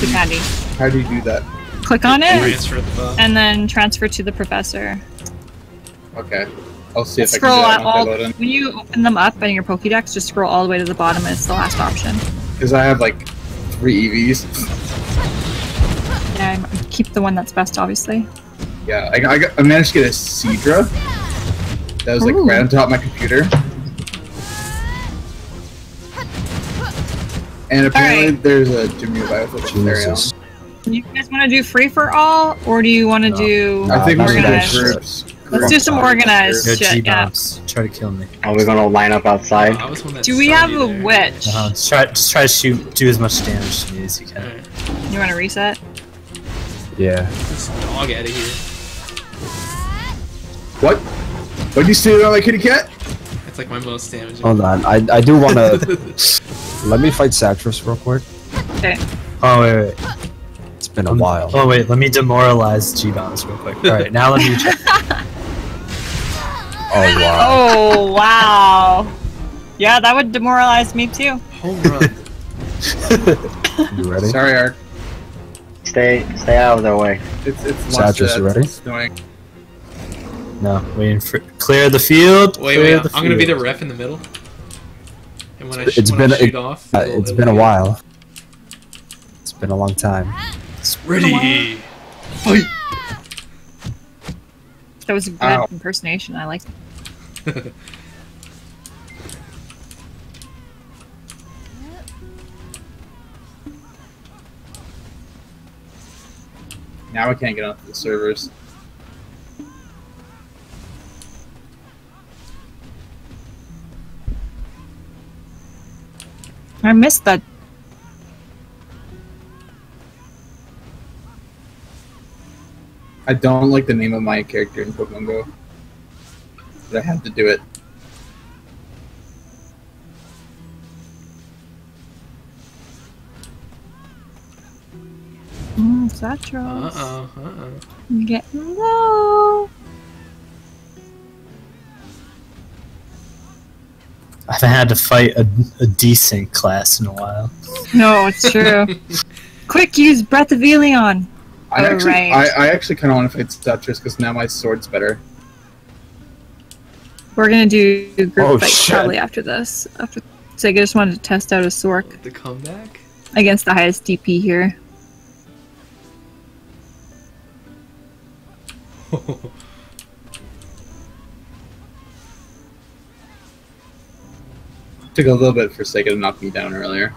the candy. How do you do that? Click on it, the and then transfer to the professor. Okay. I'll see if Scroll I can do that all, once I load in. when you open them up in your Pokédex, just scroll all the way to the bottom. and It's the last option. Because I have like three EVs. Yeah, I keep the one that's best, obviously. Yeah, I, I, got, I managed to get a Seadra. That was like Ooh. right on top of my computer. And apparently Alright. there's a Jimmy Biophilic area. Jesus. You guys want to do free for all, or do you want to No. do? I think we should do organized? groups. Let's do some organized Yo, shit. Yeah. Try to kill me. Are we gonna line up outside? I was one that Do we have a there. witch? Uh-huh. Just try, just try to shoot, do as much damage to me as you can. You want to reset? Yeah. This dog out of here. What? What'd you steal on my kitty cat? It's like my most damaging. Hold on. I, I do want to. let me fight Satros real quick. Okay. Oh, wait, wait. It's been a Um, while. Oh wait, let me demoralize G-bombs real quick. All right, now let me check. Oh, wow. Oh wow. Yeah, that would demoralize me too. Home run. You ready? Sorry, Ark. Stay, stay out of their way. It's it's Satchel, you uh, ready? It's annoying. No, waiting for clear the field. Wait, wait. I'm gonna be the ref in the middle. And when I, It's when been I a- shoot off, Uh, it'll- it's it'll been a be- while. It's been a long time. It's Ready. Fight! That was a good Ow. impersonation. I like. Now I can't get onto the servers. I missed that. I don't like the name of my character in Pokemon Go. But I have to do it. Mm, Satros. Uh oh. Uh oh. Getting low. Haven't had to fight a, a decent class in a while. No, it's true. Quick, use Breath of Elion. I actually, right. I, I actually kind of want to fight Satchus because now my sword's better. We're gonna do group Oh, fight shit. probably after this. After Sega just wanted to test out a Sork The comeback. against the highest DP here. Took a little bit for Sega to knock me down earlier.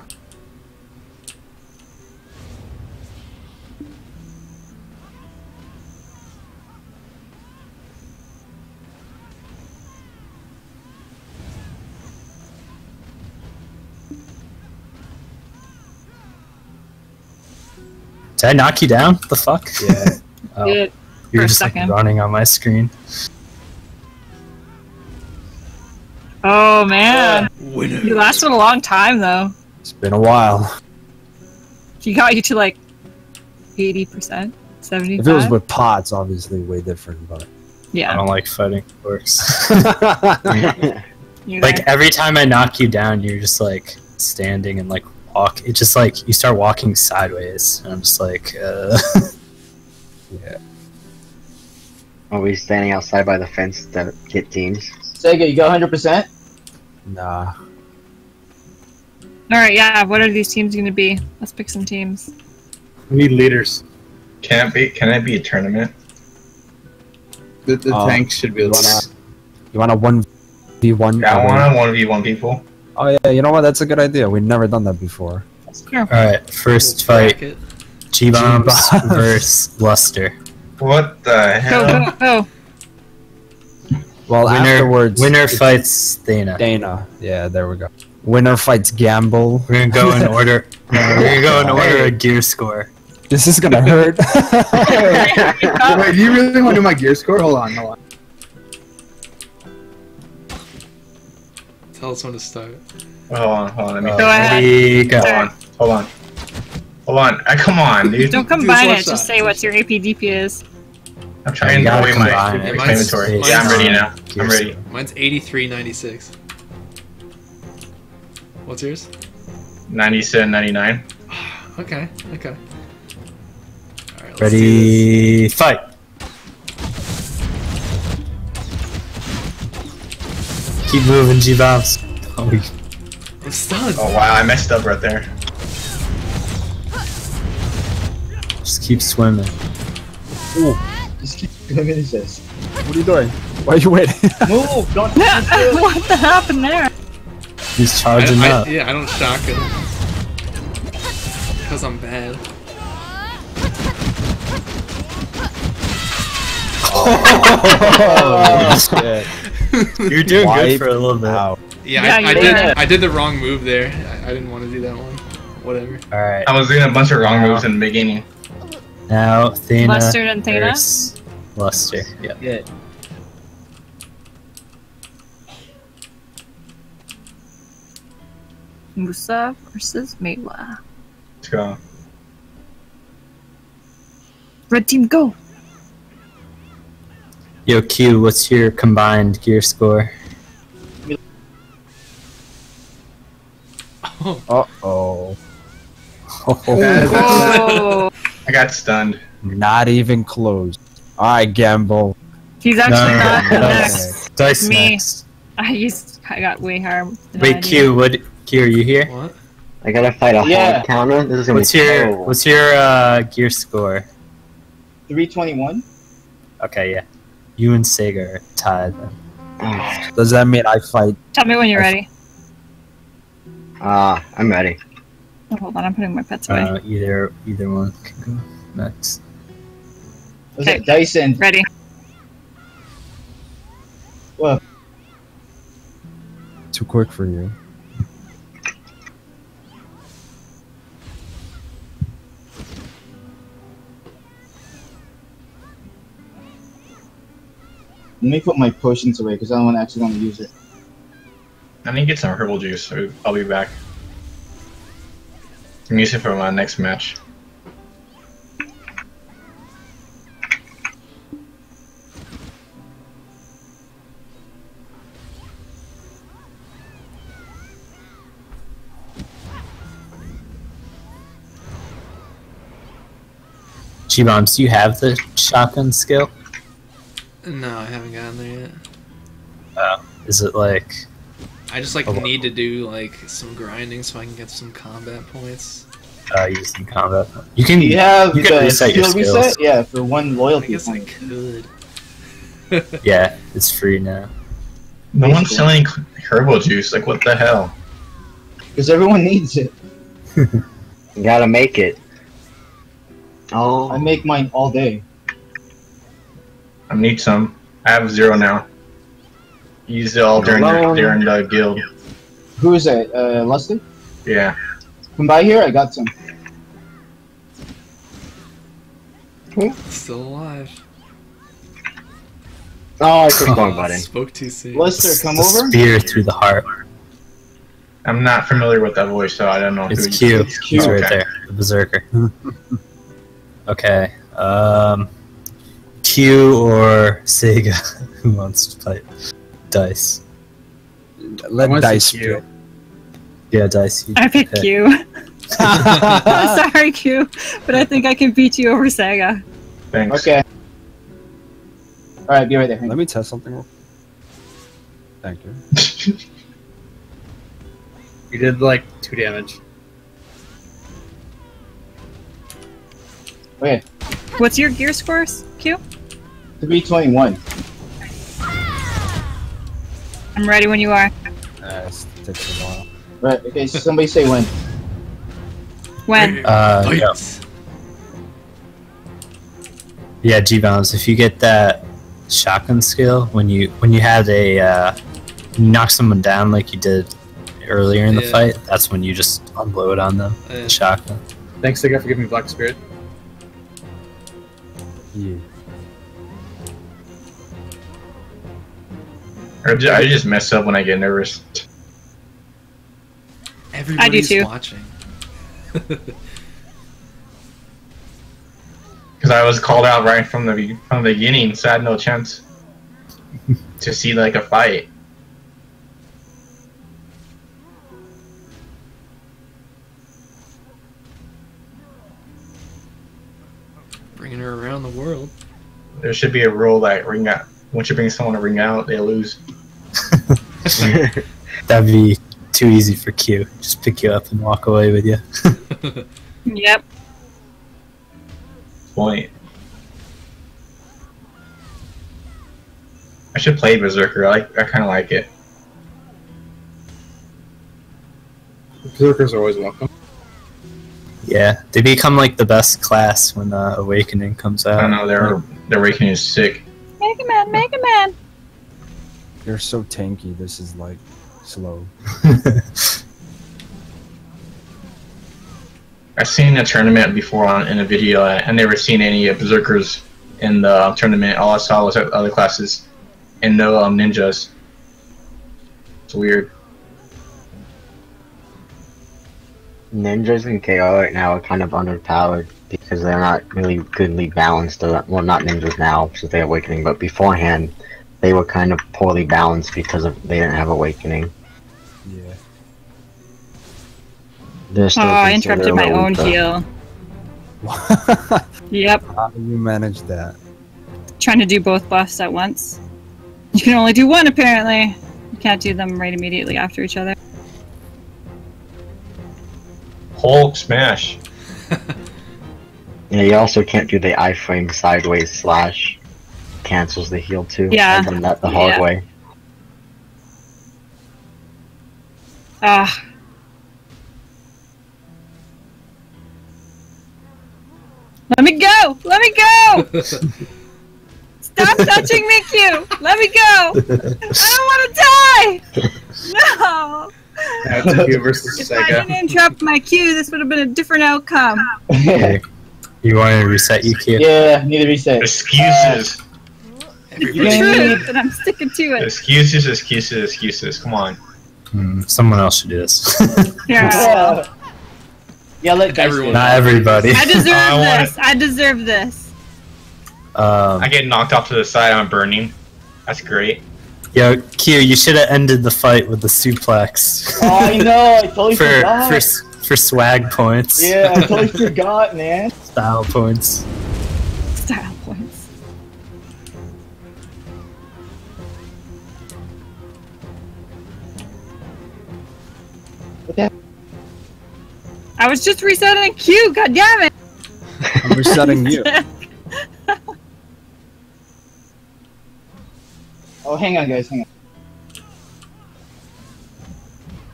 Did I knock you down? The fuck? Yeah. Oh, you for were a just like running on my screen. Oh man, Winner. you lasted a long time though. It's been a while. He got you to like eighty percent, seventy If it was with pots, obviously way different, but. Yeah. I don't like fighting orcs. you like every time I knock you down, you're just like standing and like walk. It just like you start walking sideways, and I'm just like, uh, yeah. Are we standing outside by the fence to get teams? Sega, you go 100%? Nah. All right, yeah. What are these teams going to be? Let's pick some teams. We need leaders. Can it be? Can it be a tournament? The, the uh, Oh, tanks should be you able. You want a 1v1? Yeah, I want to one v one people. Oh, yeah, you know what? That's a good idea. We've never done that before. All right, first fight, G bombs G-bombs. versus Luster. What the hell? Go, hell? go, go. Well, Winner, afterwards. winner fights Thana. Dana. Yeah, there we go. Winner fights Gamble. We're gonna go in order. We're gonna go in order of gear score. This is gonna hurt. Wait, do you really want to do my gear score? Hold on, hold on. Tell us when to start. Hold on, hold on. Let me. Uh, Go ahead. go. hold on, hold on, hold on. Uh, come on, dude. Don't combine one it. Just say what your APDP is. I'm trying to gotta my, combine my it. Mine's- inventory. mine's- Yeah, I'm ready now. I'm ready. Mine's 8396. What's yours? 97, 99. Okay, okay. Alright, let's do Ready, fight. Keep moving, G bombs. Oh. I'm stunned. Oh wow, I messed up right there. just keep swimming. Just keep doing this. What are you doing? Why are you waiting? Move! Don't what the happened there? He's charging I- up. yeah, I don't shock him. Because I'm bad. oh, shit. You're doing Wipe good for a little bit. Out. Yeah, Yeah, I, you I did did. it. I did the wrong move there. I, I didn't want to do that one. Whatever. Alright, I was doing a bunch of wrong moves in the beginning. Now Athena. Mustard and Thena? versus Luster. Yep. Yeah. Musa versus Maehwa. Let's go. Red team, go! Yo, Q, what's your combined gear score? Oh, Uh oh. Oh, I got stunned. Not even close. I gamble. he's actually No, not the no, next. Dice Me. next. I used. I got way higher. than Wait. Q, what? Q, are you here? what? I gotta fight a Yeah. hard counter. This is gonna What's be your terrible. What's your uh, gear score? 321? Okay, yeah. You and Sega are tied. Then. Ah, Does that mean I fight? Tell me when you're ready. Ah, I'm ready. Oh, hold on, I'm putting my pets away. Uh, either either one can go next. Was Okay. it Dyson? ready? Too quick for you. Let me put my potions away because I don't want to actually want to use it. I need to get some herbal juice, so I'll be back. I'm using it for my next match. G bombs, do you have the shotgun skill? No, I haven't gotten there yet. Uh, is it like I just like need to do like some grinding so I can get some combat points. uh, using combat? You can. You have you can reset your skills. reset? Yeah, for one I loyalty guess I point. could. Yeah, it's free now. No one's selling herbal juice. Like, what the hell? Because everyone needs it. You gotta make it. Oh, I make mine all day. I need some. I have zero now. Used it all during the, Alone. during the guild. Who is that? Uh, Lusty? Yeah. Come by here, I got some. Still alive. oh, I pushed the wrong button. Spoke too soon. Luster, come the over. Spear through the heart. I'm not familiar with that voice, so I don't know. It's who Q. It's Q. It's right Okay. there. The berserker. okay. Um. Q or Sega? Who wants to fight? Dice. Let I dice see Q. Yeah, Dice. you- I picked okay. Q. Sorry, Q, but I think I can beat you over Saga. Thanks. Okay. Alright, be right there. Let me test something. Thank you. You did like two damage. Okay, What's your gear scores, Q? 321. I'm ready when you are. Uh, it takes a while. Right, okay, so somebody say when. When? Uh, Fight. yeah. Yeah, G bombs. If you get that shotgun skill when you when you had a uh, you knock someone down like you did earlier in the Yeah. fight, that's when you just unload it on them. Uh, The shotgun. Thanks, Sega, for giving me Black Spirit. Yeah. I just mess up when I get nervous. everybody's too. watching. Because I was called out right from the from the beginning, so I had no chance to see like a fight. Bringing her around the world. There should be a rule that ring out. Once you bring someone to ring out, they lose. That'd be too easy for Q. Just pick you up and walk away with you. Yep. Point. I should play Berserker. I like. I kind of like it. Berserkers are always welcome. Yeah, they become like the best class when uh, Awakening comes out. I don't know. Their their awakening is sick. Mega Man, Mega Man. You're so tanky. This is like slow. I've seen a tournament before on in a video. I, I never seen any uh, berserkers in the tournament. All I saw was other classes, and no um, ninjas. It's weird. Ninjas in KO right now are kind of underpowered because they're not really goodly balanced. Well, not ninjas now since they're awakening, but beforehand they were kind of poorly balanced because of they didn't have awakening. Yeah. They're Oh, I interrupted my own weaker. heal. Yep. How do you manage that? Trying to do both buffs at once. You can only do one apparently. You can't do them right immediately after each other. Hulk smash. Yeah, you also can't do the iframe sideways slash. Cancels the heal too. Yeah. I've done that the hard Yeah. way. Ah. Let me go! Let me go! Stop touching me, Q! Let me go! I don't want to die! No! Yeah, it's a Q versus If I didn't interrupt my Q, this would have been a different outcome. Okay. You want to reset you, Q? yeah, need to reset. Excuses. It's the truth, and I'm sticking to it. Excuses. Excuses. Excuses. Come on. Hmm, someone else should do this. Here, I will. Yeah, yeah let guys Everyone- Not everybody. I deserve I want this. I deserve this. Um, I get knocked off to the side. I'm burning. That's great. yo, Q, you should have ended the fight with the suplex. Oh, I know. I totally for forgot. for s- for swag points. Yeah, I totally forgot, man. Style points. I was just resetting Q. God damn it! I'm resetting you. Oh, hang on, guys. Hang on.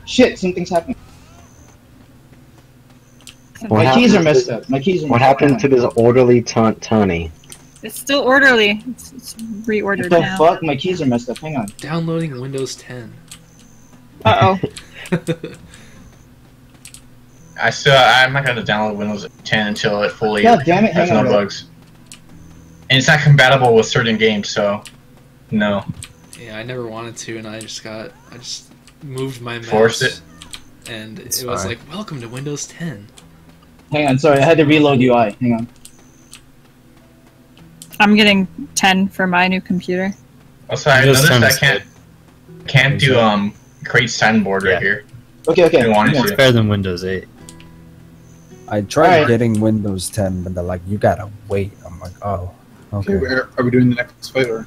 Shit, something's happening. What My keys are messed to- up. My keys are What messed happened up. to this orderly turn Tony? It's still orderly. It's, it's reordered What the now. fuck? My keys are messed up. Hang on. Downloading Windows 10. Uh oh. I still. I'm not gonna download Windows 10 until it fully God damn it, has hang no on, bro. bugs. And it's not compatible with certain games, so no. Yeah, I never wanted to, and I just got. I just moved my mouse. Forced it. And It's it was fine. like, welcome to Windows 10. Hang on. Sorry, I had to reload UI. Hang on. I'm getting 10 for my new computer. Also, I Windows noticed 10 I can't can't do um create signboard Yeah. right here. Okay, okay. I wanted hang on. It's better than Windows 8. I tried Alright. getting Windows 10, but they're like, you gotta wait. I'm like, oh, Okay, okay. are we doing the next fight or?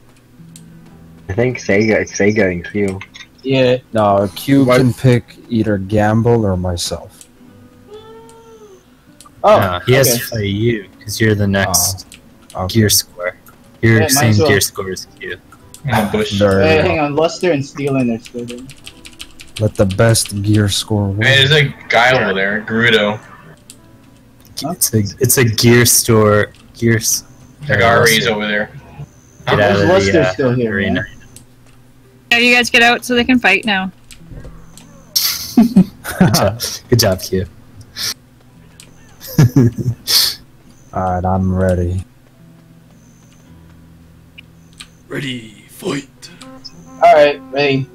I think Sega, it's Sega and Q. Yeah. No, Q What? can pick either Gamble or myself. Oh, no, he has to fight you because you're the next ah, Okay. gear score. Your Yeah, same well. gear score as Q. No bush. Hey, hang on. Luster and Steel in there still there. Let the best gear score win. Hey, there's a guy over there, Gerudo. It's a it's a gear store. Gear. s- The Ari's over there. Get out of the uh, still here, arena. man? Yeah, you guys get out so they can fight now. Good job, good job, Q. Alright, I'm ready. Ready, fight. Alright, ready.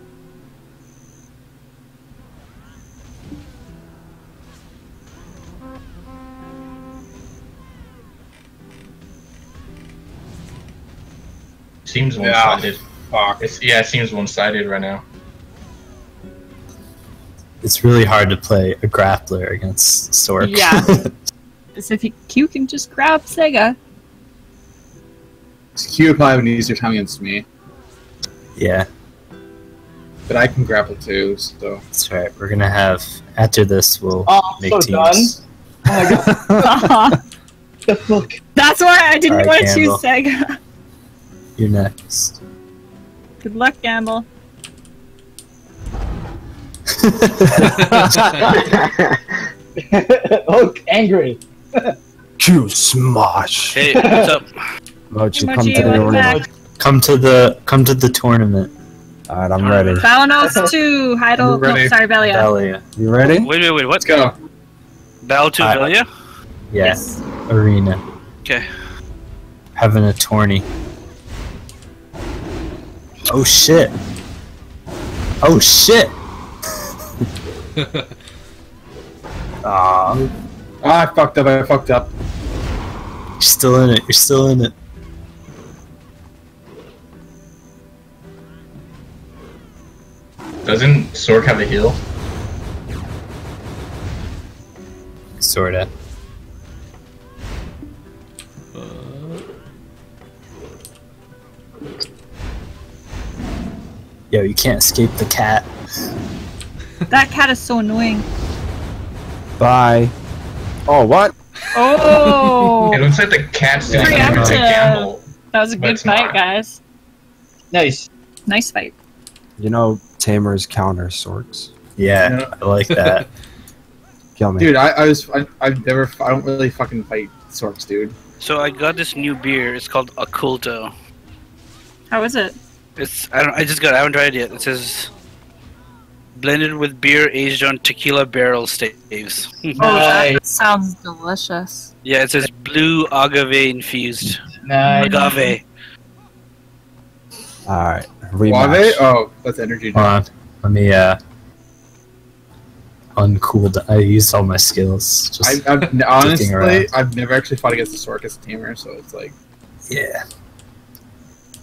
Seems one-sided. Fuck. It's yeah, it seems one-sided right now. It's really hard to play a grappler against Sork. Yeah. As if he, Q can just grab Sega. Q would probably have an easier time against me, Yeah, but I can grapple too. So that's right. We're gonna have after this. We'll Oh, make so teams. Oh my god, the fuck? That's why I didn't Alright, want to Campbell. choose Sega. You're next. Good luck, Gamble. oh, angry. Q smash. Hey, what's up? Mochi, come Emoji, to the welcome arena. back. come to the come to the tournament. Alright, I'm ready. Balenos uh-huh. 2, Heidel, We're oh, no, sorry, Velia. Dahlia. You ready? Wait, wait, wait. What? let's go. Battle to Hi. Velia? Yes. Arena. Okay. Having a tourney. Oh shit. Oh shit. Aw, you're Ah, I fucked up. I fucked up. You're still in it. You're still in it. Doesn't Sork have a heal? Sorta. Yo, you can't escape the cat. That cat is so annoying. Bye. Oh, what? Oh! It looks like the cat's doing Preemptive. something like gamble. that was a good fight, not. guys. Nice. Nice fight. You know, Tamer's counter sorts. Yeah, Yeah. I like that. Kill me. Dude, I, I was I, I've never I don't really fucking fight sorts, dude. So I got this new beer. It's called Oculto. How is it? It's I don't I just got it. I haven't tried it yet. It says blended with beer aged on tequila barrel staves. Oh, Nice. that sounds delicious. yeah, it says blue agave infused. Nice. Agave. Alright. Wave? Rematch. Oh, that's energy. Hold on. Let me uh uncooled. I used all my skills. Just I, I've honestly, around. I've never actually fought against a Sork as a tamer, so it's like yeah.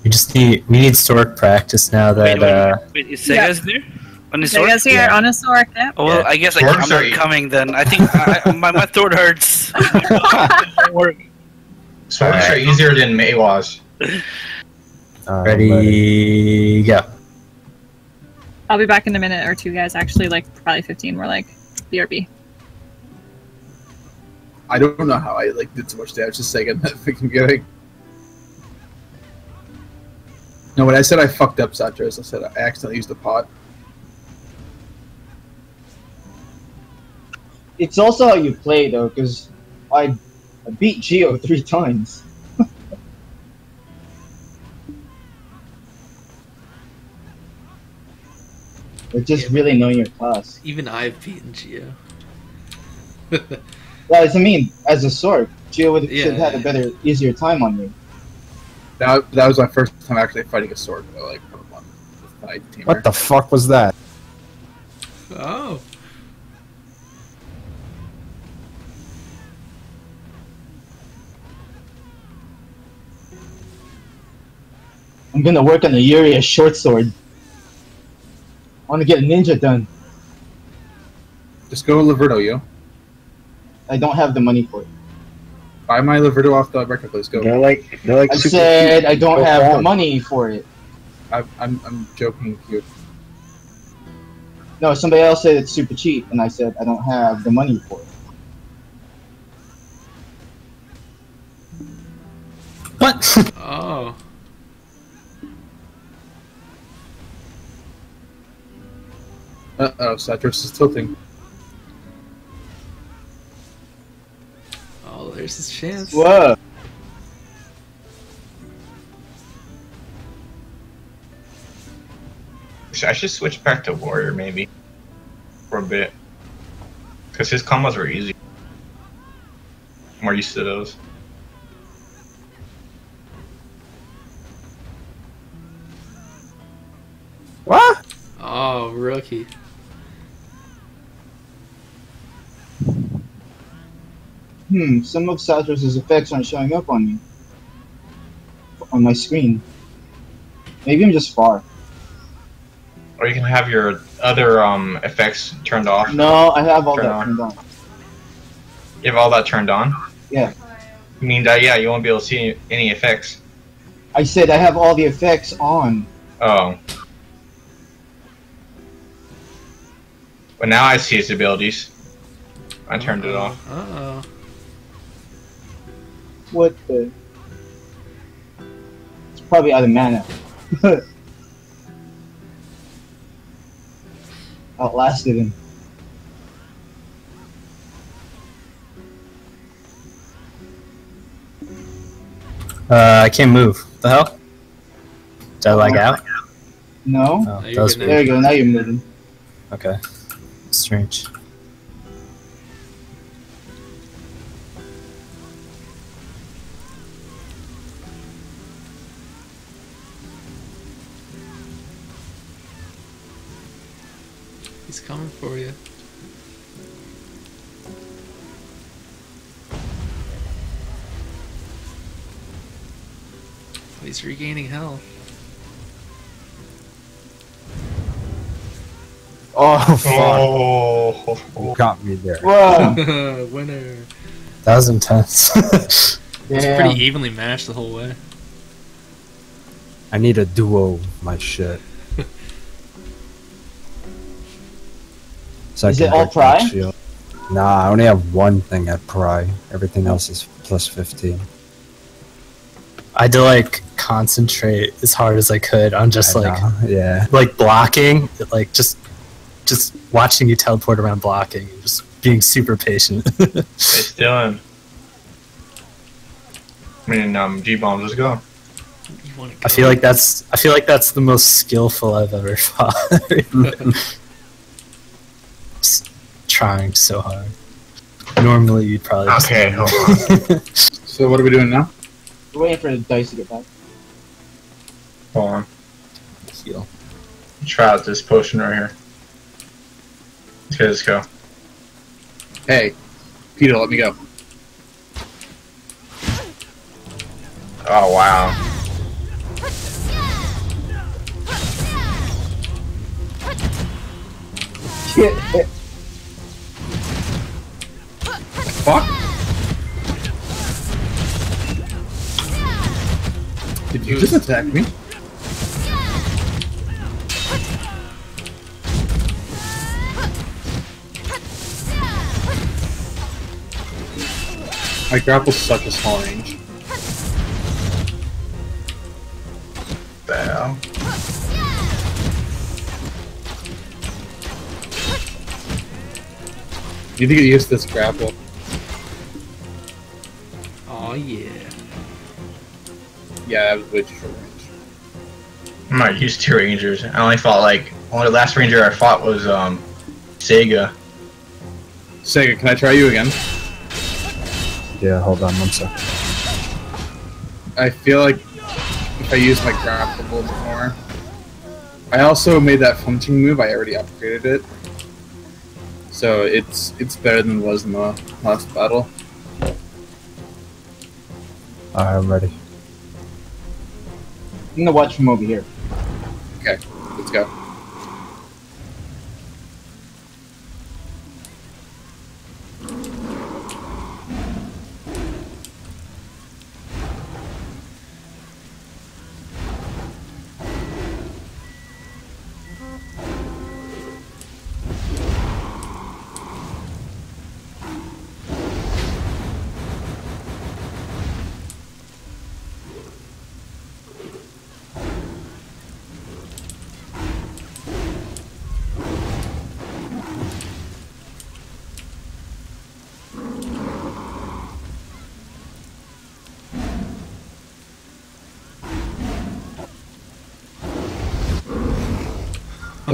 We just need we need Sork practice now that Wait, wait, uh wait, is Sega's there? On his sword? Sega's here Yeah. on a sword. Yep. Oh well, Yeah. I guess I, I'm not coming then. I think I, I- my my throat hurts. Sorks are easier than Maehwas. Alright, I'm ready go. I'll be back in a minute or two, guys. Actually, like probably 15 more like BRB. I don't know how I like did so much damage to Sega in that freaking gimmick. No, when I said I fucked up Satros, I said I accidentally used the pot. It's also how you play though, because I, I beat Geo three times. It's just Yeah. really knowing your class. Even I've beaten Geo. Well, I mean, as a sword, Geo would Yeah, should have had a better, easier time on you. That, that was my first time actually fighting a sword, though, like Pokemon. with my. What the fuck was that? Oh. I'm gonna work on the Yuria short sword. I want to get a ninja done. Just go to Liverto, yo. I don't have the money for it. Buy my Liverto off the record, please. Go. They're like they're like I super said cheap. I don't Go have the money for it. I, I'm, I'm joking, you. No, somebody else said it's super cheap, and I said I don't have the money for it. What? Oh. Uh oh, Satros is tilting. Oh, there's his chance. Whoa! I should switch back to Warrior maybe for a bit, because his combos are easy. I'm more used to those. What? Oh, rookie. Hmm, some of Satros' effects aren't showing up on me. On my screen. Maybe I'm just far. Or you can have your other um effects turned off. No, I have all Turn that on. turned on. You have all that turned on. Yeah. I mean that yeah, you won't be able to see any, any effects. I said I have all the effects on. Oh. But now I see his abilities. I turned it off. Uh oh. What the? It's probably out of mana. Outlasted him. Uh, I can't move. The hell? Did I lag out? No? Oh, you're that was good weird. There you go, now you're moving. Okay. Strange. He's regaining health. Oh fuck! Oh. You got me there. Whoa! Winner. That was intense. It's Damn. pretty evenly matched the whole way. I need a duo my shit. So I Is can it all pry? shield. Nah, I only have one thing at pry. Everything else is plus 15. I had to like concentrate as hard as I could on just I like know, yeah. like blocking, like just just watching you teleport around blocking and just being super patient. It's doing. I mean, um, G bombs. Let's go. I feel like that's I feel like that's the most skillful I've ever fought. Just trying so hard. Normally you'd probably just- Okay, hold on. So what are we doing now? We're waiting for the dice to get back. Hold on. heal. Try out this potion right here. Okay, let's go. Hey, Peter, let me go. Oh wow. Fuck. Did you just attack me? My grapple's such a small range. The hell? You need to get used to this grapple. Oh yeah. Yeah, that was way too short range. I'm not used to rangers. I only fought like only the last ranger I fought was um Sega. Sega, can I try you again? Yeah, hold on one sec. I feel like if I use my grapple a little bit more. I also made that flinching move. I already upgraded it, so it's it's better than it was in the last battle. Alright, I'm ready. I'm gonna watch from over here. Okay, let's go.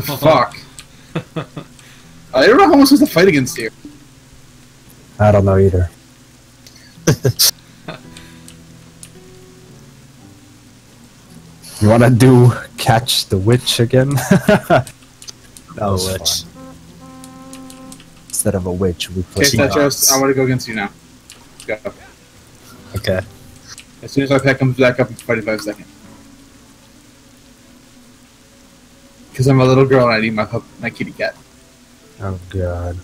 The fuck? I don't know how I'm supposed to fight against you. I don't know either. you wanna do catch the witch again? that Oh, was witch. fun. Instead of a witch, we Okay, put Tetros, I want to go against you now. Go. Okay. As soon as my pet comes back up in 45 seconds. because I'm a little girl and I need my pup, my kitty cat. Oh god.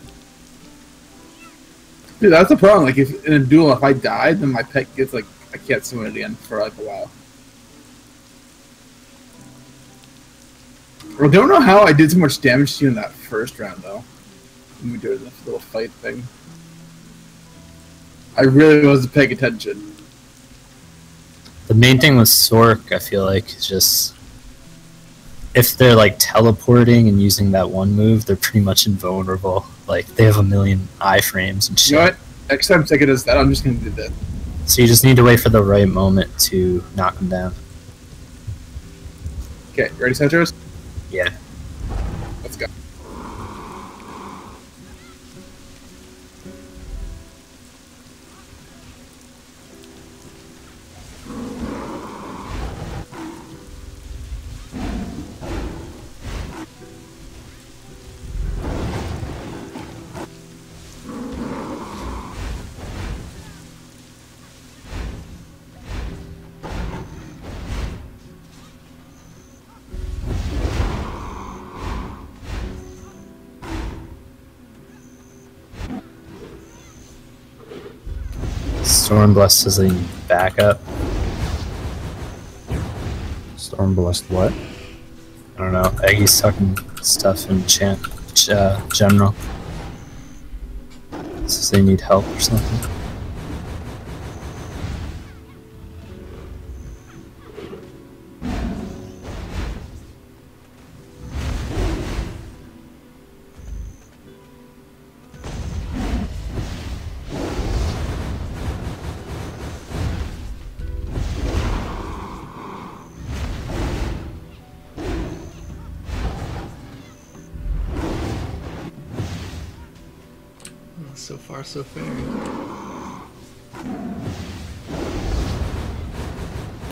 Dude, that's the problem. Like, if in a duel, if I die, then my pet gets like I can't summon it again for like a while. I don't know how I did so much damage to you in that first round, though. When we do this little fight thing, I really wasn't paying attention. The main thing with Sork, I feel like, is just if they're like teleporting and using that one move, they're pretty much invulnerable. Like they have a million iframes and shit. You know what? Next time Sega does that, I'm just gonna do that. So you just need to wait for the right moment to knock them down. Okay, ready, Satros? Yeah. Stormblast is a backup. Stormblast what? I don't know. Eggy's talking stuff in chant, uh, general. Says they need help or something. So far,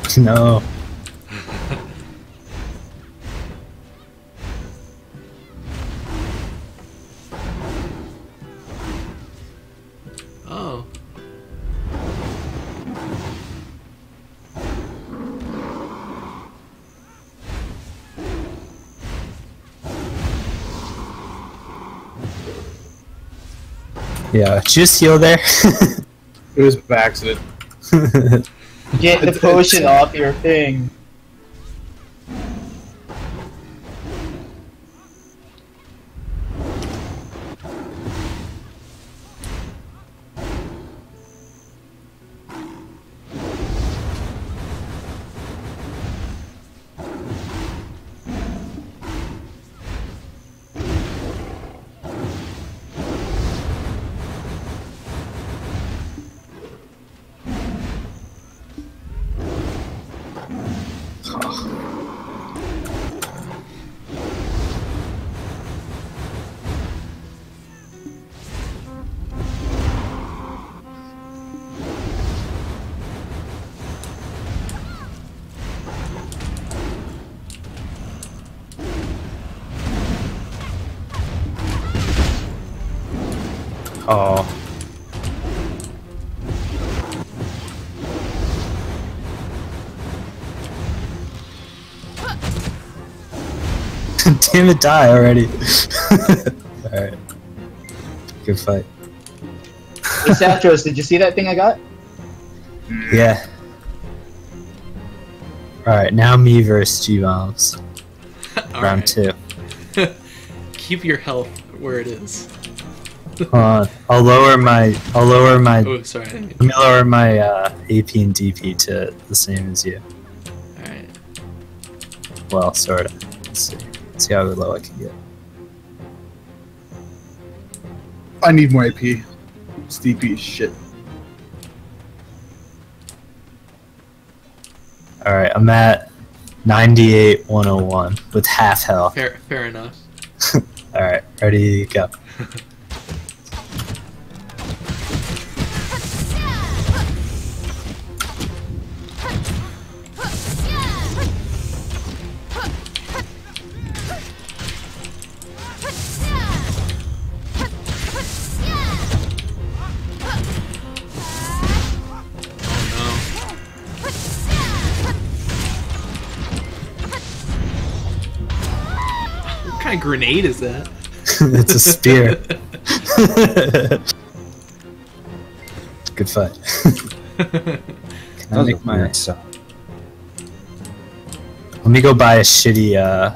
so fair. No. Yeah, did you just heal there? It was by accident. Get the potion off your thing. Damn it, die already. Alright. Good fight. Hey, Satros, did you see that thing I got? Yeah. Alright, now me versus G Bombs. Round two. Keep your health where it is. Hold on. I'll lower my I'll lower my Oh, sorry. I didn't mean- let me lower my uh, AP and DP to the same as you. Alright. Well, sorta. Let's see. See how low I can get. I need more AP. Steepy shit. Alright, I'm at 98 101 with half health. Fair, fair enough. Alright, ready go. grenade is that? it's a spear. Good fight. Can I Doesn't make my make sense. Let me go buy a shitty uh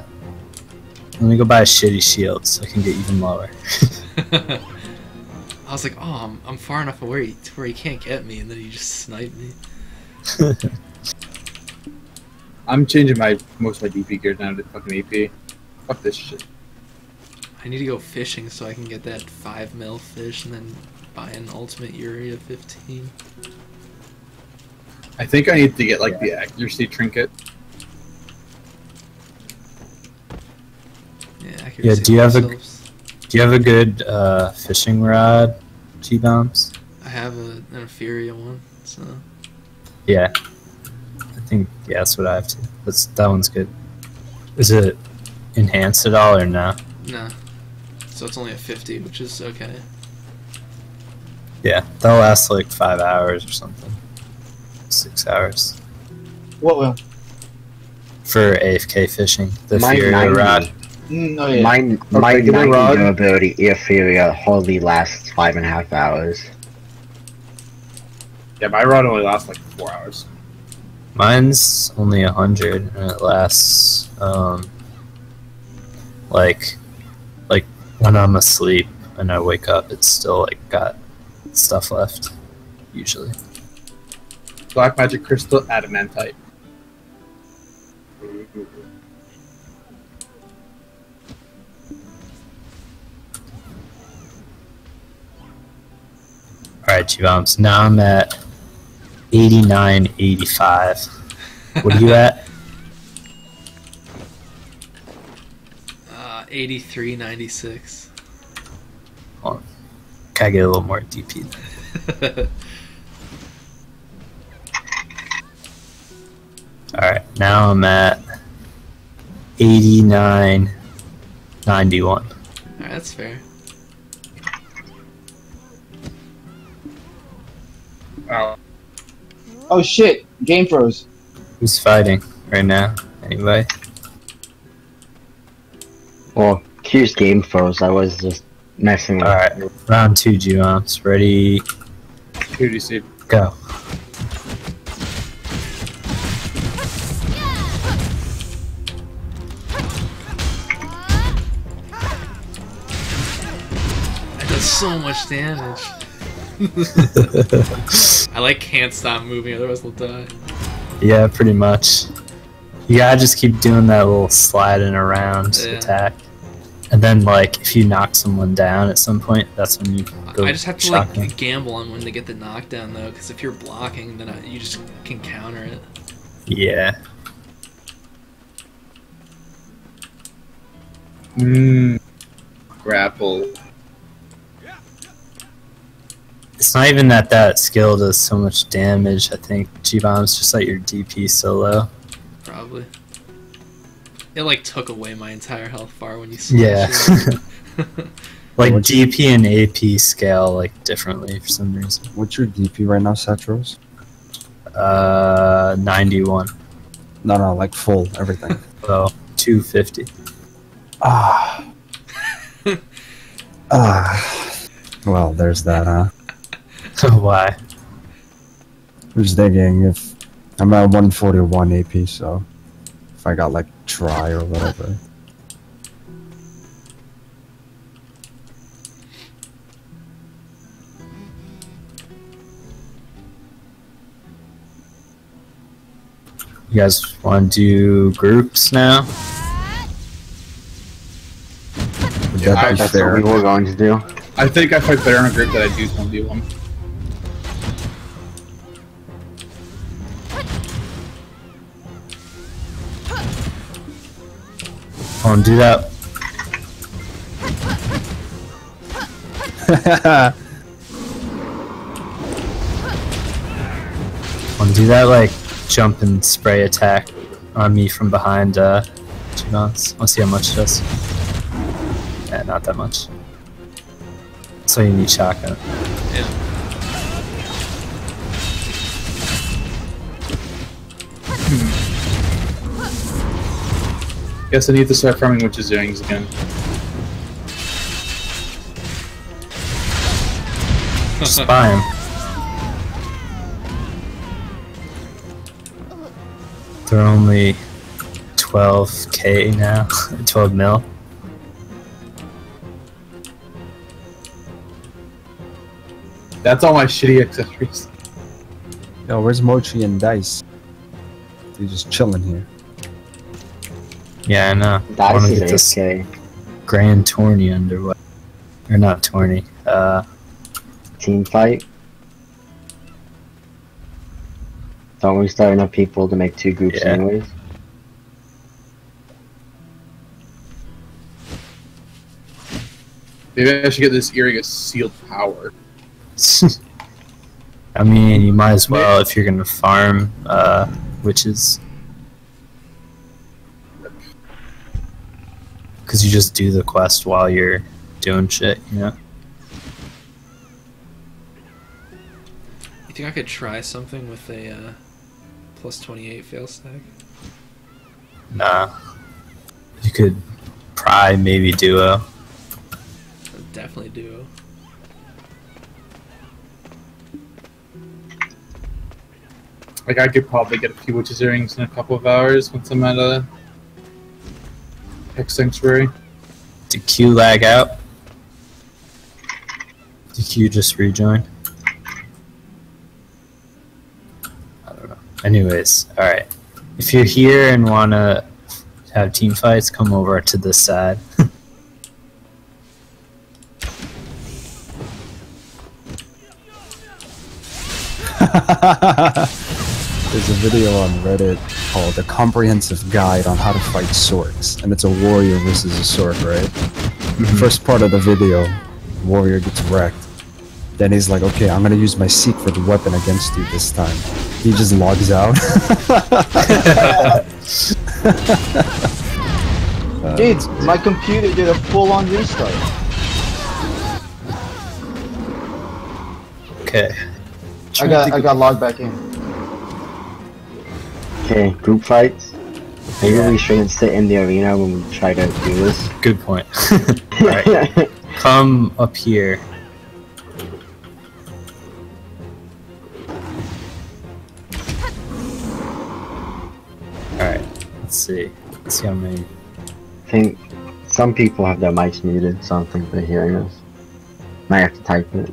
Let me go buy a shitty shield so I can get even lower. I was like, oh, I'm, I'm far enough away to where he can't get me, and then he just sniped me. I'm changing my most of my DP gear down to fucking AP. Fuck this shit. I need to go fishing so I can get that 5 mil fish and then buy an ultimate Yuria 15. I think I need to get like the accuracy trinket. Yeah, accuracy Yeah, do you have a- Do you have a good uh, fishing rod, G bombs? I have a, an Epheria one, so. Yeah. I think yeah, that's what I have to. That's that one's good. Is it enhanced at all or no? Nah. So it's only a 50, which is okay. Yeah, that'll last like five hours or something. Six hours What will? for AFK fishing. The My Fury 90 rod. Mm, oh yeah. My my regular 90 rod? durability Epheria hardly lasts five and a half hours. Yeah, my rod only lasts like four hours. Mine's only a hundred and it lasts um like like when I'm asleep and I wake up it's still like got stuff left. Usually. Black magic crystal adamantite. Alright, G bombs. Now I'm at eighty nine eighty five. What are you at? Uh, 8396. Can I get a little more DP. Alright, now I'm at 89 91. Alright, that's fair. Oh, Oh shit! Game froze. Who's fighting right now? Anybody? Well, Q's game froze. I was just messing with. Alright, round two, G bombs. Ready, who do you see? go. That does so much damage. I like can't stop moving, otherwise they'll die. Yeah, pretty much. You gotta just keep doing that little sliding around Yeah. attack. And then, like, if you knock someone down at some point, that's when you go I just have to shotgun. like gamble on when to get the knockdown though, because if you're blocking, then I, you just can counter it. Yeah. Mmm. Grapple. It's not even that that skill does so much damage. I think G bomb's just like your DP so low. Probably. It like took away my entire health bar when you slashed Yeah. it. like DP and AP scale like differently for some reason. What's your DP right now, Satros? Uh, 91. No, no, like full, everything. Well, 250. Ah. ah. Well, there's that, huh? Why? I'm just thinking if I'm at 141 AP, so if I got like try or whatever. You guys want to do groups now? Yeah, I- be That's fair? what we were going to do. I think I fight better in a group than I do 1v1. Come on, do that. On, do that like jump and spray attack on me from behind uh G-Bounce. Let's see how much it does. Yeah, not that much. So you need shotgun. yeah. Guess I need to start farming witch's earrings again. Just buy them. They're only 12k now, 12 mil. That's all my shitty accessories. Yo, where's Mochi and Dice? They're just chilling here. Yeah, I know. I Dice want to is get this AFK. Grand Tourney underway. Or not Tourney. Uh, Team fight. Don't we start enough people to make two groups Yeah. anyways? Maybe I should get this earring a sealed power. I mean, you might as well if you're gonna farm uh, witches. Because you just do the quest while you're doing shit, you know? You think I could try something with a uh, plus 28 fail stack? Nah. You could pry, maybe duo. Definitely duo. Like I could probably get a few witches earrings in a couple of hours once I'm at a Hex Sanctuary. Did Q lag out? Did Q just rejoin? I don't know. Anyways, alright. If you're here and wanna have team fights, come over to this side. There's a video on Reddit called "A Comprehensive Guide on How to Fight Sorcs," and it's a warrior versus a sorc, right? First part of the video, warrior gets wrecked. Then he's like, "Okay, I'm gonna use my secret weapon against you this time." He just logs out. Uh, Dude, my computer did a full-on restart. Okay. I got I got logged back in. Okay, group fights. Maybe we shouldn't sit in the arena when we try to do this. Good point. Alright. Come up here. Alright, let's see. Let's see how many. I think some people have their mics muted, so I don't think they're hearing us. Might have to type it.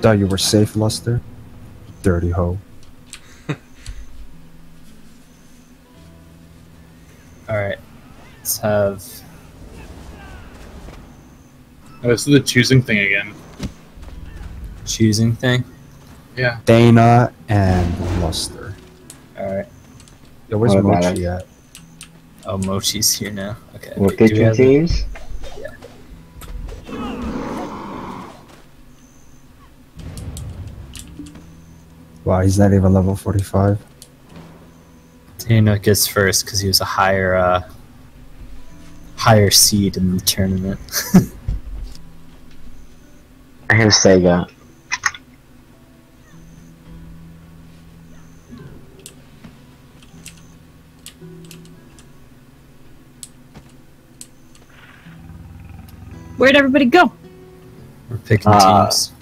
Thought you were safe, Luster. Dirty hoe. Alright. Let's have. Oh, this is the choosing thing again. Choosing thing. Yeah. Dana and Luster. Alright. Yo, where's What Mochi at? Oh, Mochi's here now. Okay. We're wait, do we picking have the- teams. Wow, he's not even level 45. Dana gets first because he was a higher, uh, higher seed in the tournament. I have Sega. Where'd everybody go? We're picking Uh, teams.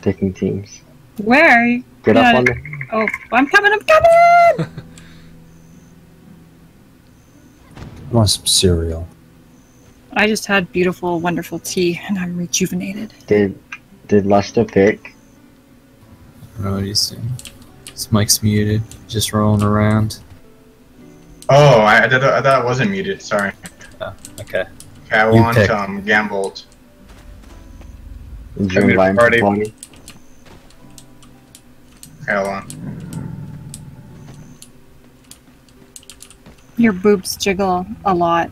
Picking teams. Where? Are you? Get Yeah. up on the. Oh, I'm coming, I'm coming! I want some cereal. I just had beautiful, wonderful tea and I'm rejuvenated. Did did Luster pick? I don't know what he's doing. His mic's muted. Just rolling around. Oh, I, I, thought, I thought it wasn't muted. Sorry. Okay. Okay, I You want pick. um Gambold. Did you invite him to party. The party? Okay, hold on. Your boobs jiggle a lot.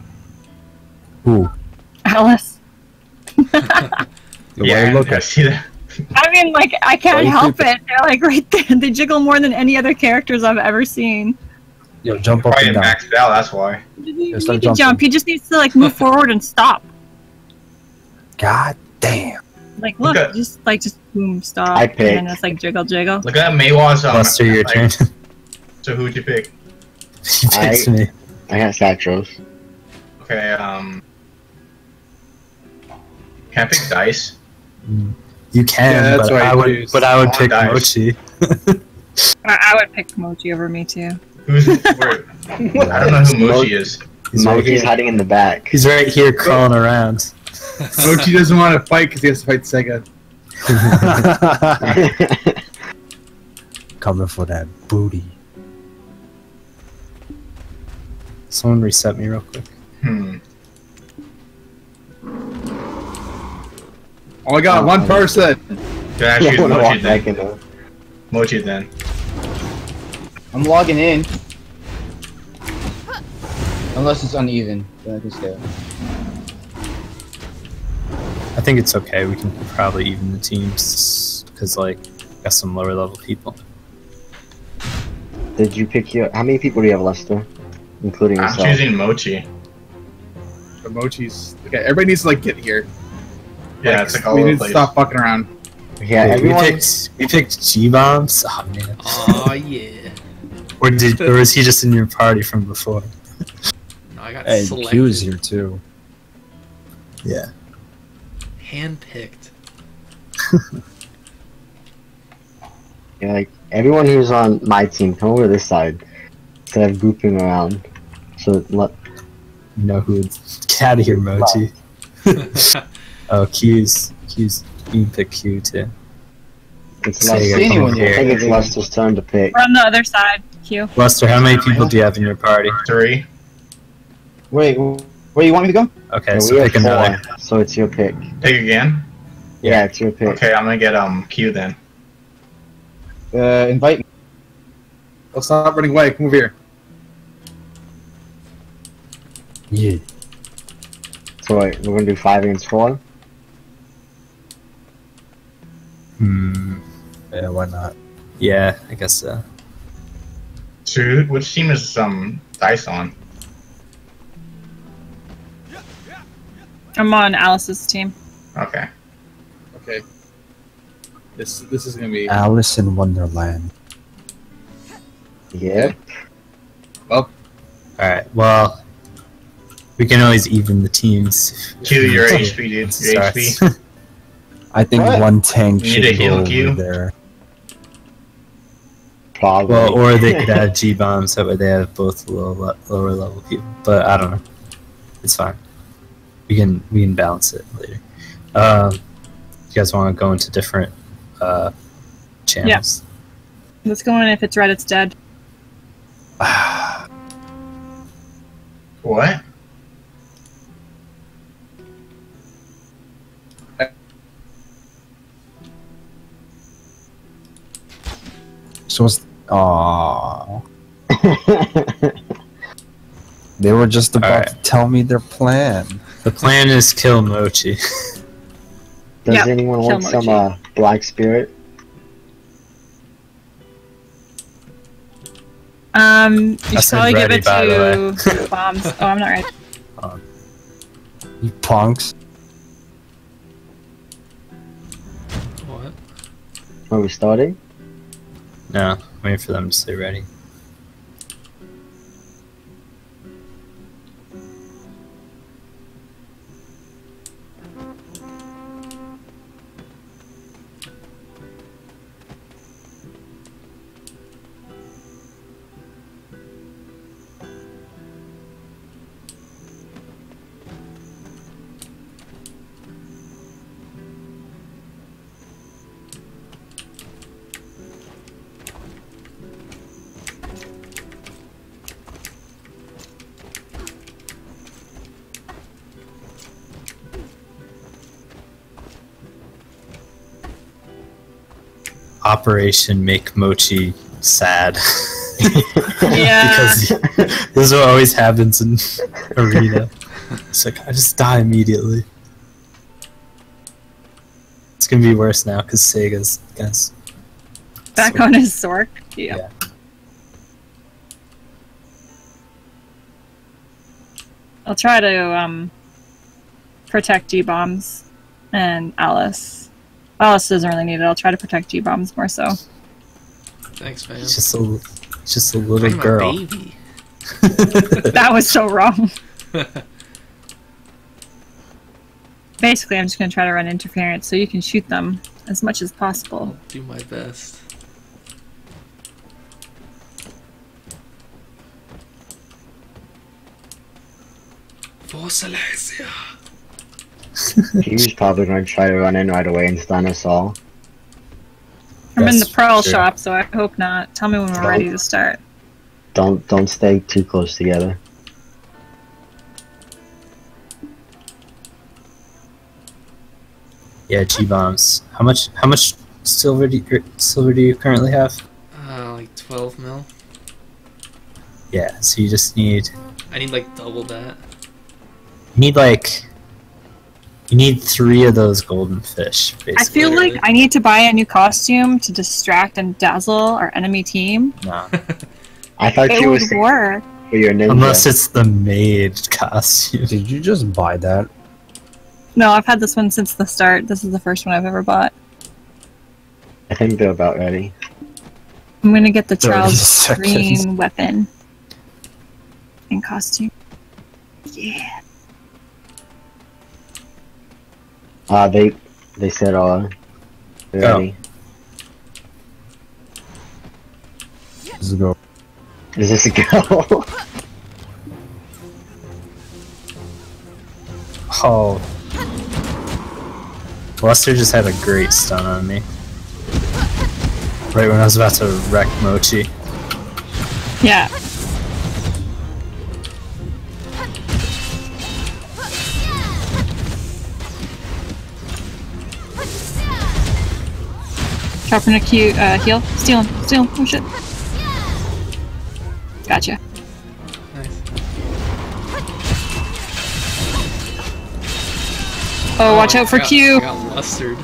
Ooh. Alice. Yo, why you yeah, looking? I see that. I mean, like, I can't you help it. They're like right there. They jiggle more than any other characters I've ever seen. Yo, jump up Probably and down. maxed out. That's why. He doesn't need to jumping. jump. He just needs to like move forward and stop. God damn. Like, look, Okay. just like just boom, stop, I and then it's like jiggle, jiggle. Look at that Maehwa's um. Buster, your like, turn. So who'd you pick? he picks I- me. I got Satros. Okay, um. Can I pick dice? You can, Yeah, that's but I would. choose. But I would On pick dice. Mochi. I, I would pick Mochi over me too. Who's where? I don't know who Mochi is. He's right Mochi's here. hiding in the back. He's right here crawling around. Mochi doesn't want to fight because he has to fight Sega. Coming for that booty. Someone reset me real quick. Hmm. Oh my god, one person! Did I actually I use Mochi walk back then? in. Mochi then. I'm logging in. Unless it's uneven, then I can stay. I think it's okay. We can probably even the teams because like got some lower level people. Did you pick your? How many people do you have, Lester? Including I'm yourself. choosing Mochi. The Mochi's. Okay, everybody needs to like get here. Yeah, it's like all we need the to stop fucking around. Yeah, Wait, everyone. we picked we picked G bombs. Oh man. Oh yeah. Or did or was he just in your party from before? No, I got Hey, selected. Q is here too. Yeah. Handpicked. Yeah, like everyone who's on my team, come over this side instead of grouping around. So let, You know who? would- Get out of here, Mochi. oh, Q's Q's. You can pick Q too. it's So you Lester. anyone here. I think it's Lester's turn to pick. We're on the other side. Q. Lester, how many people do you have in your party? Three. Wait, where you want me to go? Okay, Yeah, so we pick have another. so it's your pick. Pick again. Yeah, it's your pick. Okay, I'm gonna get um Q then. Uh, invite me. Let's stop running away. Come over here. Yeah. So wait, we're gonna do five against four. Hmm. Yeah, why not? Yeah, I guess so. So, which team is um Dice on? I'm on Alice's team. Okay. Okay. This this is gonna be. Alice in Wonderland. Yeah. Well All right. Well, we can always even the teams. Q, your HP, dude. Your. HP. I think What? one tank You should need to go heal over Q? there. Probably. Well, or they could add G bombs that way they have both low, lower level people. But I don't know. It's fine. We can we can balance it later. Um, you guys want to go into different uh, channels? Let's go in. If it's red, it's dead. What? So it's Aww. They were just about Alright. to tell me their plan. The plan is kill Mochi. Does Yeah, anyone want kill some uh, black spirit? Um, you I should said probably give it to bombs. Oh, I'm not ready. You punks. What? Are we starting? no, waiting for them to stay ready. Operation Make Mochi Sad. Yeah. because this is what always happens in arena. It's like I just die immediately. It's gonna be worse now because Sega's guys. Back So- on his Sorc. Yeah. Yeah. I'll try to um protect G bombs and Alice. Alice doesn't really need it. I'll try to protect G bombs more so. Thanks, man. It's just a, it's just a little I'm a girl. baby. That was so wrong. Basically, I'm just gonna try to run interference so you can shoot them as much as possible. I'll do my best. For Salacia. He's probably gonna try to run in right away and stun us all. I'm in the That's pearl true. shop, so I hope not. Tell me when we're Nope. ready to start. Don't don't stay too close together. Yeah, G bombs. How much? How much silver do you, silver do you currently have? Uh, like 12 mil. Yeah, so you just need I need like double that. you need like you need three of those golden fish. Basically. I feel like I need to buy a new costume to distract and dazzle our enemy team. Nah. I thought It you were would saying work. for your ninja. Unless it's the maid costume. Did you just buy that? No, I've had this one since the start. This is the first one I've ever bought. I think they're about ready. I'm gonna get the 30 Charles. Green weapon and costume. Yeah. Uh they they said uh they're Oh. ready. Let's go. Is this a go? Oh. Lester just had a great stun on me. Right when I was about to wreck Mochi. Yeah. Dropping a cute uh, heal. Steal him. Steal him. Oh shit. Gotcha. Nice. Oh, watch I out for got- Q. I got lustered.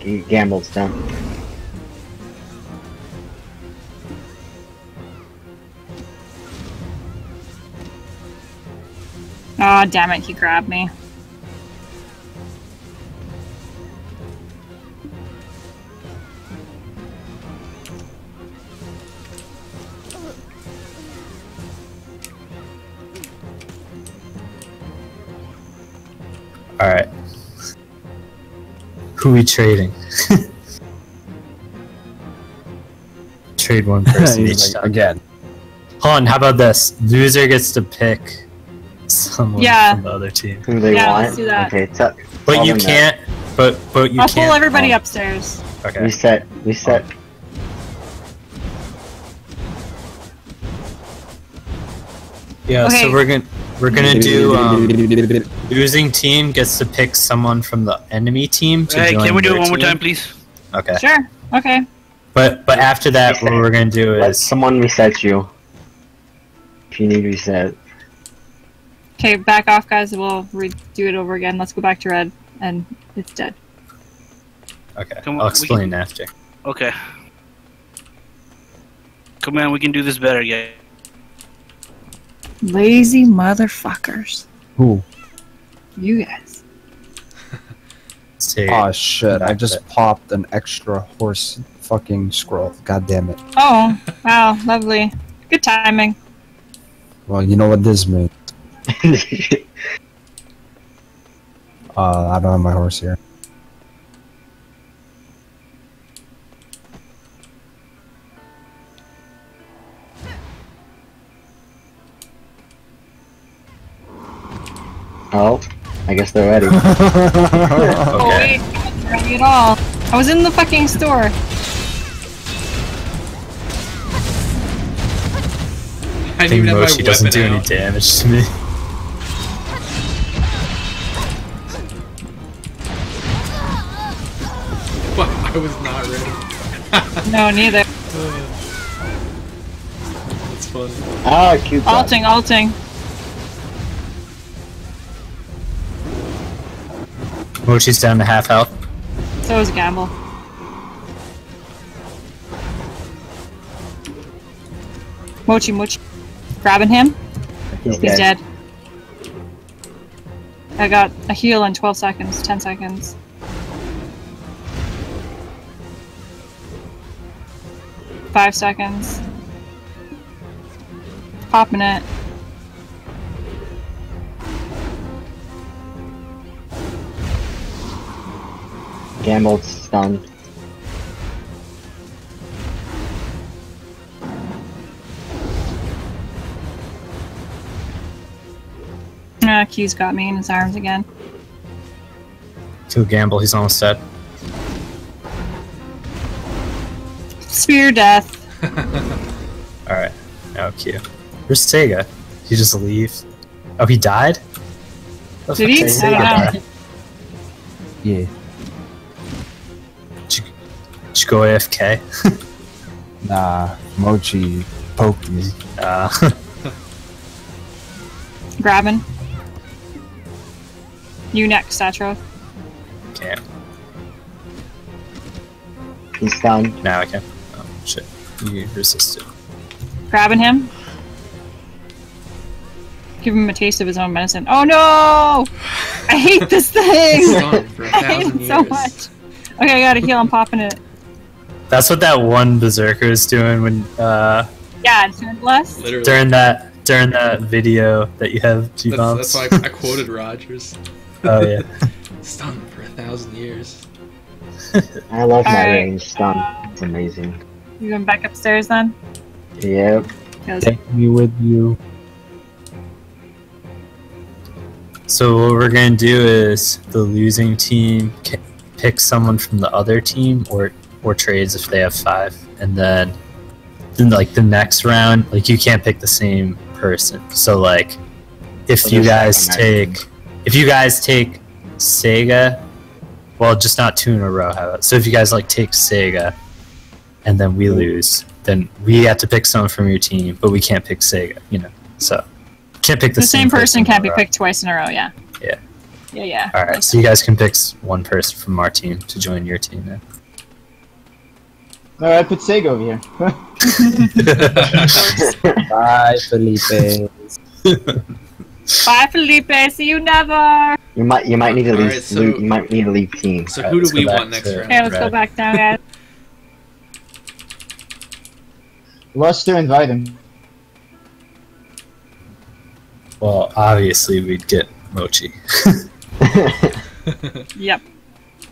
G- Gamble's done. Aw, damn it, he grabbed me. Alright. Who we trading? Trade one person each like, time. again. Hold on, how about this? Loser gets to pick someone Yeah. from the other team. Who they Yeah, want? let's do that. Okay, it's. But you can't but but you I'll can't pull everybody oh, upstairs. Okay. Reset. Reset. Yeah, Okay. so we're gonna we're gonna do um losing team gets to pick someone from the enemy team to Hey, join can we do it one more time, please? Okay. Sure. Okay. But but after that what we're gonna do Let is someone reset you. If you need reset. Okay, back off, guys. We'll redo it over again. Let's go back to red, and it's dead. Okay. Come on, I'll we explain after. Okay. Come on, we can do this better, yeah. Lazy motherfuckers. Who? You guys. See, Oh shit! I just there. popped an extra horse fucking scroll. God damn it. Oh, wow, lovely. Good timing. Well, you know what this means. Uh, I don't have my horse here. Oh, I guess they're ready. Oh, Okay. wait, I wasn't ready at all. I was in the fucking store. I I didn't think even have my Mochi doesn't weapon do any damage to me. What? I was not ready. No, neither. That's funny. Ah, cute. bot. Alting, Oh, alting. Mochi's down to half health. So is Gamble. Mochi, Mochi. Grabbing him. He's He's dead. dead. I got a heal in 12 seconds, 10 seconds. Five seconds. Popping it. Gamble's stunned. Ah, Q's got me in his arms again. Kill Gamble, he's almost dead. Spear death. Alright, now Q. Where's Sega? He just leave? Oh, he died? What Did he? fuck I don't Sega know. die? Yeah. Go AFK? Nah, Mochi poked me. Uh, Grabbing. You next, Satro. can't. He's down. Now I can. Oh, shit. You resisted. Grabbing him. Give him a taste of his own medicine. Oh no! I hate this thing! Stunned for a I hate thousand it so much. Okay, I gotta heal. I'm popping it. That's what that one berserker is doing when uh Yeah, it's turned blessed. Literally. during that during that video that you have G that's, bombs. that's why I, I quoted Rogers. oh yeah. Stunned for a thousand years. I love my Alright. range stun. It's amazing. You going back upstairs then? Yep. Take me with you. So what we're gonna do is the losing team ca- pick someone from the other team, or or trades if they have five, and then then like the next round, like you can't pick the same person. So like if So you guys second take if you guys take Sega, well, just not two in a row. How about so if you guys like take Sega, and then we lose, then we have to pick someone from your team, but we can't pick Sega. You know, so can't pick the, the same person can't be row. picked twice in a row, yeah. Yeah. Yeah, yeah. All right, so you guys can pick one person from our team to join your team. Then. Alright, put Sega over here. Bye, Felipe. Bye, Felipe. See you never. you might you might need to leave. Alright, so- you might need to leave team. So Alright, who do we want next round? Okay, let's go back down, guys. Luster, invite him. Well, obviously we'd get Mochi. Yep.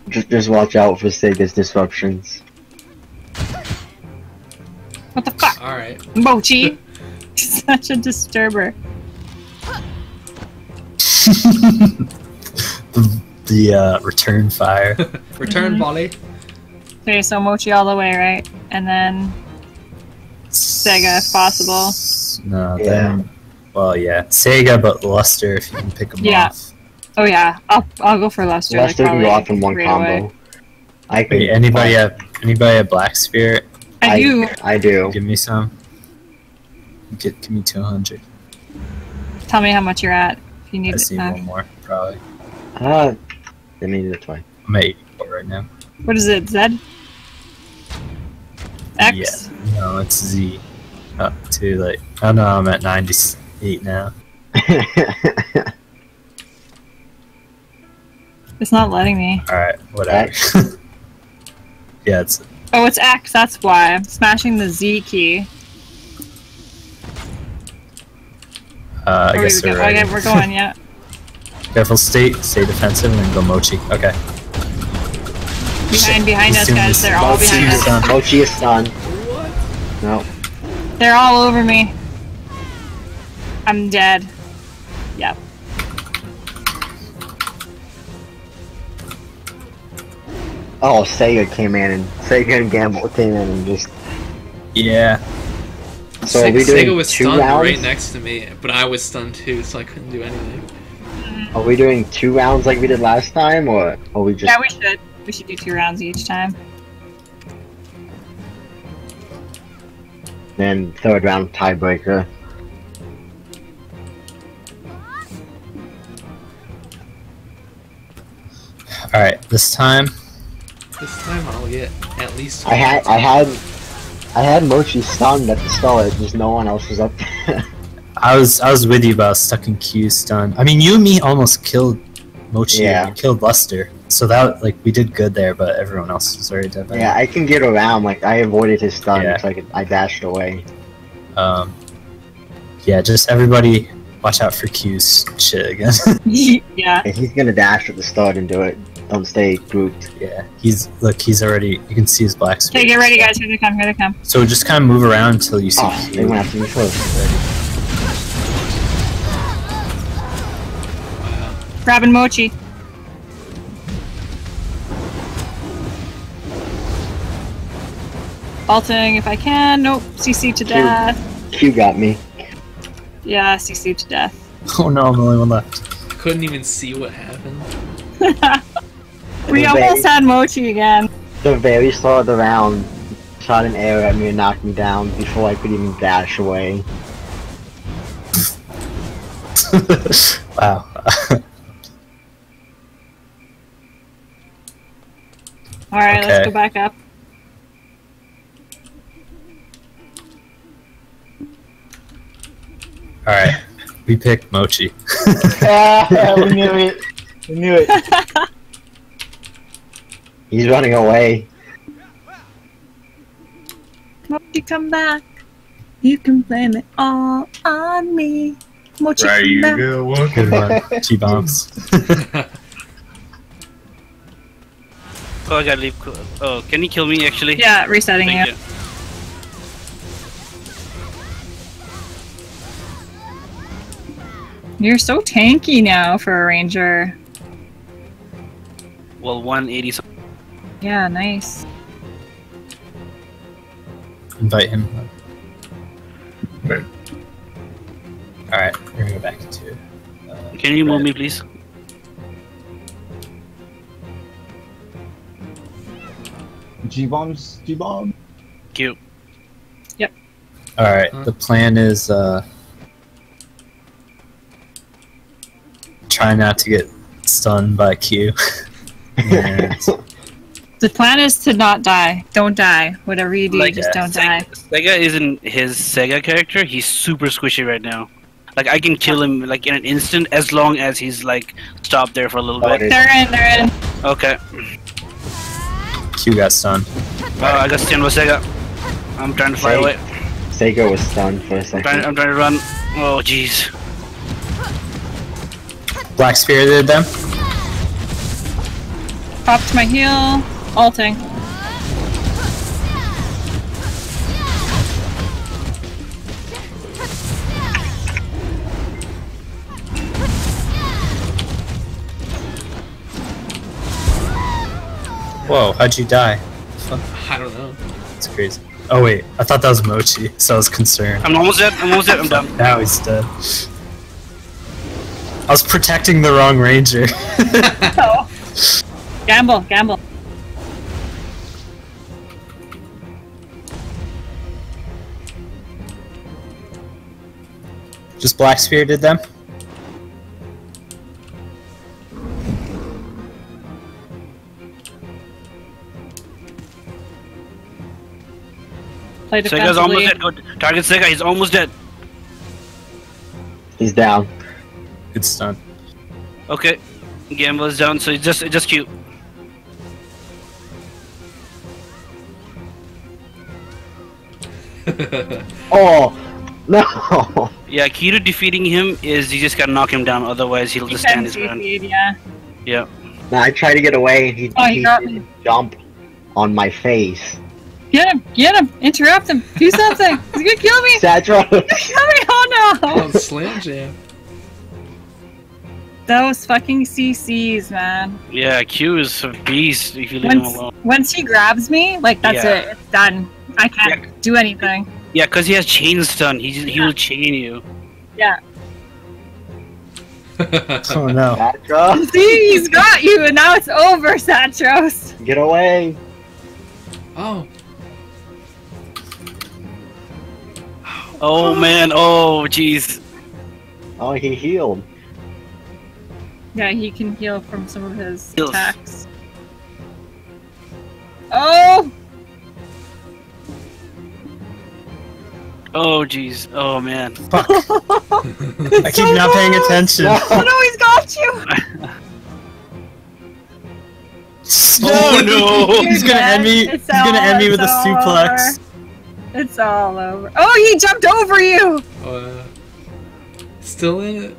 just just watch out for Sega's disruptions. What the fuck? All right. Mochi. Such a disturber. the the uh, return fire. Return Mhm. volley. Okay, so Mochi all the way, right? And then Sega, if possible. No, Yeah. then. Well, yeah, Sega, but Luster if you can pick them Yeah. off. Oh yeah, I'll I'll go for Luster. Luster like, can go off in one right combo. away. I can. Wait, anybody have anybody a Black Spirit? I, I do. I do. Give me some. Get give me two hundred. Tell me how much you're at if you need just need uh, one more, probably. Ah, let me do it twice. I'm at 84 right now. What is it? Z? X? Yeah. No, it's Z. Up to like. Oh no, I'm at 98 now. It's not letting me. Alright, whatever. yeah, it's. Oh, it's X. That's why I'm smashing the Z key. Uh, I Oh, guess we we're go. ready. Okay, we're going. Yeah. Careful, stay, stay defensive and then go Mochi. Okay. Behind, behind He's us, guys. They're all behind us. stunned. Mochi is stunned. No. They're all over me. I'm dead. Yep. Oh, Sega came in and Sega and Gamble came in and just. Yeah. So are we doing Sega was two stunned rounds? right next to me, but I was stunned too, so I couldn't do anything. Are we doing two rounds like we did last time, or are we just? Yeah, we should. We should do two rounds each time. Then third round tiebreaker. Alright, this time. This time I'll get at least. I had I had I had Mochi stunned at the start, just no one else was up there. I was I was with you, but I was stuck in Q stun. I mean, you and me almost killed Mochi. Yeah. and killed Luster. So that like we did good there, but everyone else was already dead. yeah, I can get around. Like I avoided his stun, Yeah. so I could I dashed away. Um, yeah, just everybody watch out for Q's shit again. yeah. He's gonna dash at the start and do it. Don't stay grouped. yeah, he's look, he's already. You can see his black. Okay, get ready, guys. Here they come. Here they come. So just kind of move around until you see Oh, they Q. went after me first. Grabbing Mochi. Ulting if I can. Nope. CC to death. Q got me. Yeah, CC to death. Oh no, I'm the only one left. Couldn't even see what happened. We Okay. almost had Mochi again. The very start of the round, shot an arrow at me and knocked me down before I could even dash away. wow. Alright, let's go back up. Alright. We picked Mochi. Ah, we knew it. We knew it. He's running away. Mochi, come back. You can blame it all on me. Mochi, There come you back. go. Good one. G bombs. Oh, I gotta leave. Oh, can you kill me actually? Yeah, resetting Thank you. you. You're so tanky now for a ranger. Well, 180. Some- Yeah, nice. Invite him. Right. Alright, we're gonna go back to. Uh, Can you move me, please? G bombs. G bomb. Cute. Alright, Huh? the plan is uh try not to get stunned by Q. and The plan is to not die. Don't die. Whatever you do, Like, just don't die. Sega isn't his Sega character. He's super squishy right now. Like I can kill him like in an instant as long as he's like stopped there for a little Oh, bit. They're in, they're in. Okay. Q got stunned. Oh, I got stunned with Sega. I'm trying to fly Hey. away. Sega was stunned for a I'm trying, second. I'm trying to run. Oh, jeez. Black spirited them. Popped my heel. Alting. Whoa, how'd you die? I don't know. It's crazy. Oh wait, I thought that was Mochi, so I was concerned. I'm almost dead. I'm almost dead. I'm done. Now he's dead. I was protecting the wrong ranger. Oh. Gamble, gamble. Just Black Spear did them. Play Sega's almost dead. Go target Sega. He's almost dead. He's down. It's done. Okay. Gamble is down, so it's just it's just cute. Oh no! Yeah, key to defeating him is you just gotta knock him down. Otherwise, he'll just stand his Defense ground. CC'd, yeah. Yeah. No, I tried to get away and he, Oh, he he got did jump on my face. Get him, get him, interrupt him, do something. He's gonna kill me. Satchel! He's gonna kill me. Oh no. Oh, slam jam. Those fucking CCs, man. Yeah, Q is a beast if you leave him Once, alone. once he grabs me, like that's Yeah. it. It's done. I can't do anything. Yeah, because he has chain stun. He just, he will chain you. Yeah. Oh no. Satchel! See, he's got you, and now it's over, Satros. Get away! oh, Oh man. Oh jeez. Oh, he healed. Yeah, he can heal from some of his Heals. attacks. Oh! Oh jeez. Oh man. Fuck. I keep not paying attention. Oh no, he's got you! Oh no. He's gonna end me. It's He's gonna end me with a suplex. over. It's all over. Oh, he jumped over you! uh, still in it.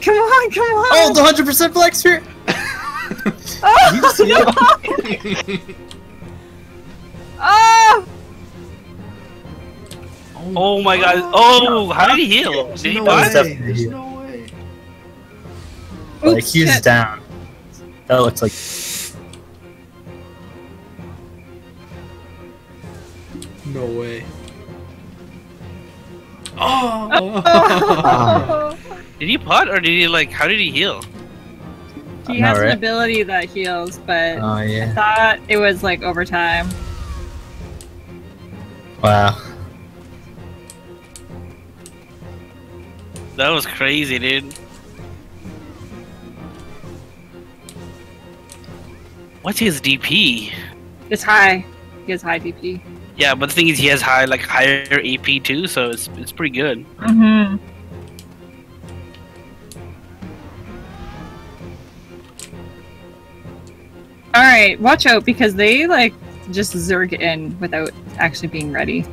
Come on, come on! Oh, the hundred percent flex here. Oh, no! oh! Oh my god. Oh, how did he heal? Did he no die? Way. There's no way. like Oops, he was shit. down. That looked like No way. Oh! Did he pot or did he like? How did he heal? he know, has an ability that heals, but oh yeah. I thought it was like over time. Wow. That was crazy, dude. What's his DP? It's high. He has high DP. Yeah, but the thing is, he has high, like higher AP too, so it's it's pretty good. Mm-hmm. All right, watch out because they like just zerg in without actually being ready,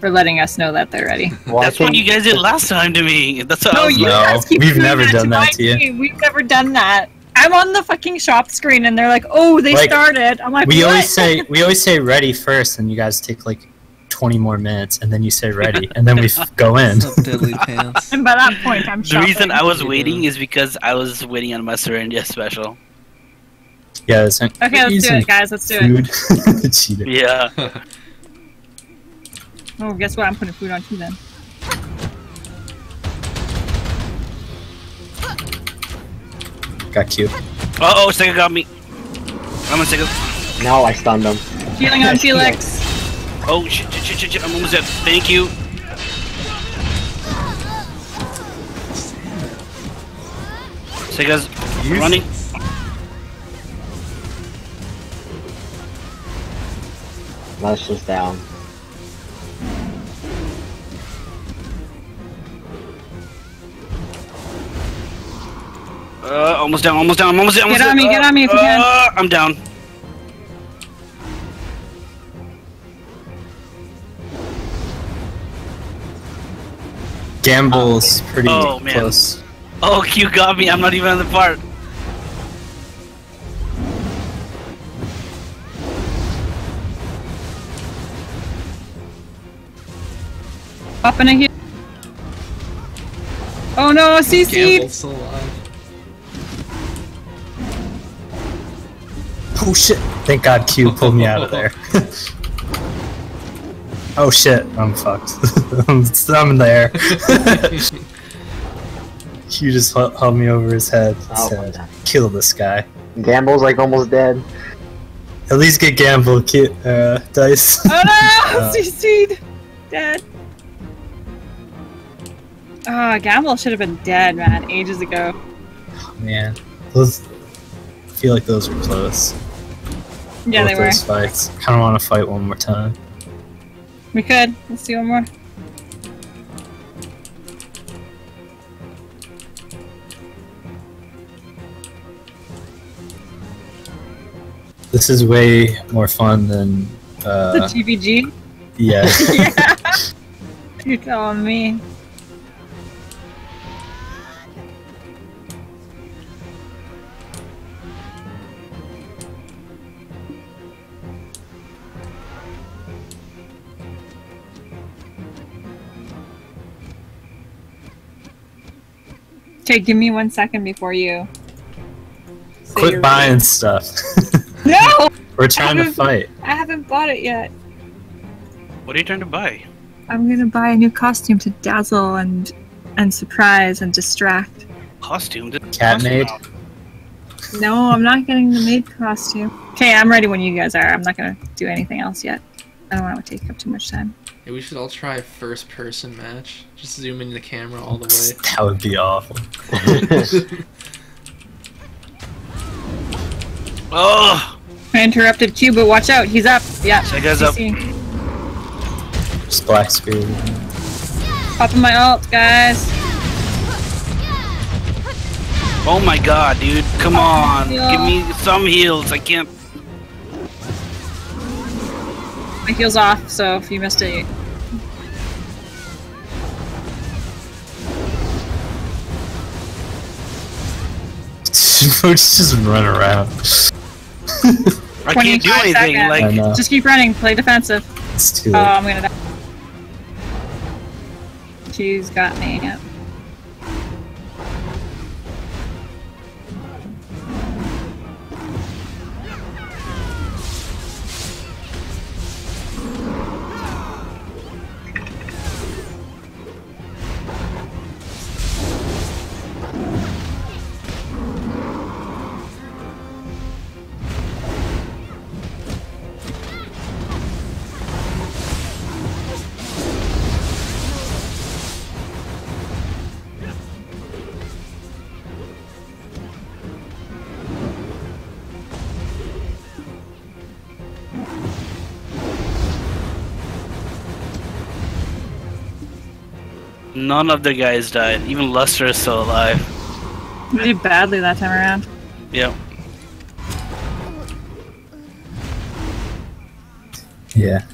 for letting us know that they're ready. That's what you guys did last time to me. That's what I was you. No, guys keep we've never that done to that to you. team. We've never done that. I'm on the fucking shop screen and they're like, "Oh, they Like, started." I'm like, We "What?" always say we always say ready first, and you guys take like twenty more minutes, and then you say ready, and then we f- go in. Deadly. And by that point, I'm The shopping. reason I was waiting do. is because I was waiting on my Serendia special. Yeah, it's Okay, let's do it, guys. Let's do it. Food. Cheated. Yeah. Oh, guess what? I'm putting food on too then. Got cute. Uh oh, Sega got me. I'm gonna Sega. No, I stunned him. Healing on Felix. Oh shit, shit, shit, shit, shit. I'm almost dead. Thank you. Sega's running. That's just down. Uh, almost down, almost down, almost down. Almost Get on down. me, get on me if you uh, can. I'm down. Gamble's pretty Oh, man. close. Oh, Q got me. I'm not even on the part. Up in a heal. Oh no, CC. Gamble's alive. Oh shit! Thank God Q pulled me out of there. oh shit! I'm fucked. I'm, I'm there. Q just held held me over his head and Oh, said, "Kill this guy." Gamble's like almost dead. At least get gamble, ki- uh, dice. Oh no, Uh, CC'd. Dead. Ah, Gamble should have been dead, man, ages ago. Oh, Man, those. I feel like those were close. Yeah, Both they were. Fights. Kind of want to fight one more time. We could. Let's do one more. This is way more fun than. The Uh, TVG. yeah. yeah. You're telling me. Okay, give me one second before you. say Quit you're buying ready. stuff. No, We're trying to fight. I haven't bought it yet. What are you trying to buy? I'm gonna buy a new costume to dazzle and and surprise and distract. Costume. Cat costume maid? out. No, I'm not getting the maid costume. Okay, I'm ready when you guys are. I'm not gonna do anything else yet. I don't want to take up too much time. Yeah, we should all try a first person match. Just zoom in the camera all the way. That would be awful. Oh, I interrupted Q, but watch out. He's up. Yeah. Sega's up. Just black screen. Popping my ult, guys. Oh my god, dude. Come on. Give me some heals. I can't. My heal's off, so if you missed it, just run around. I can't do anything. seconds. Like, just keep running. Play defensive. It's too Oh. I'm gonna die. She's got me. Yep. None of the guys died. Even Luster is still alive. We did badly that time around. Yep. Yeah.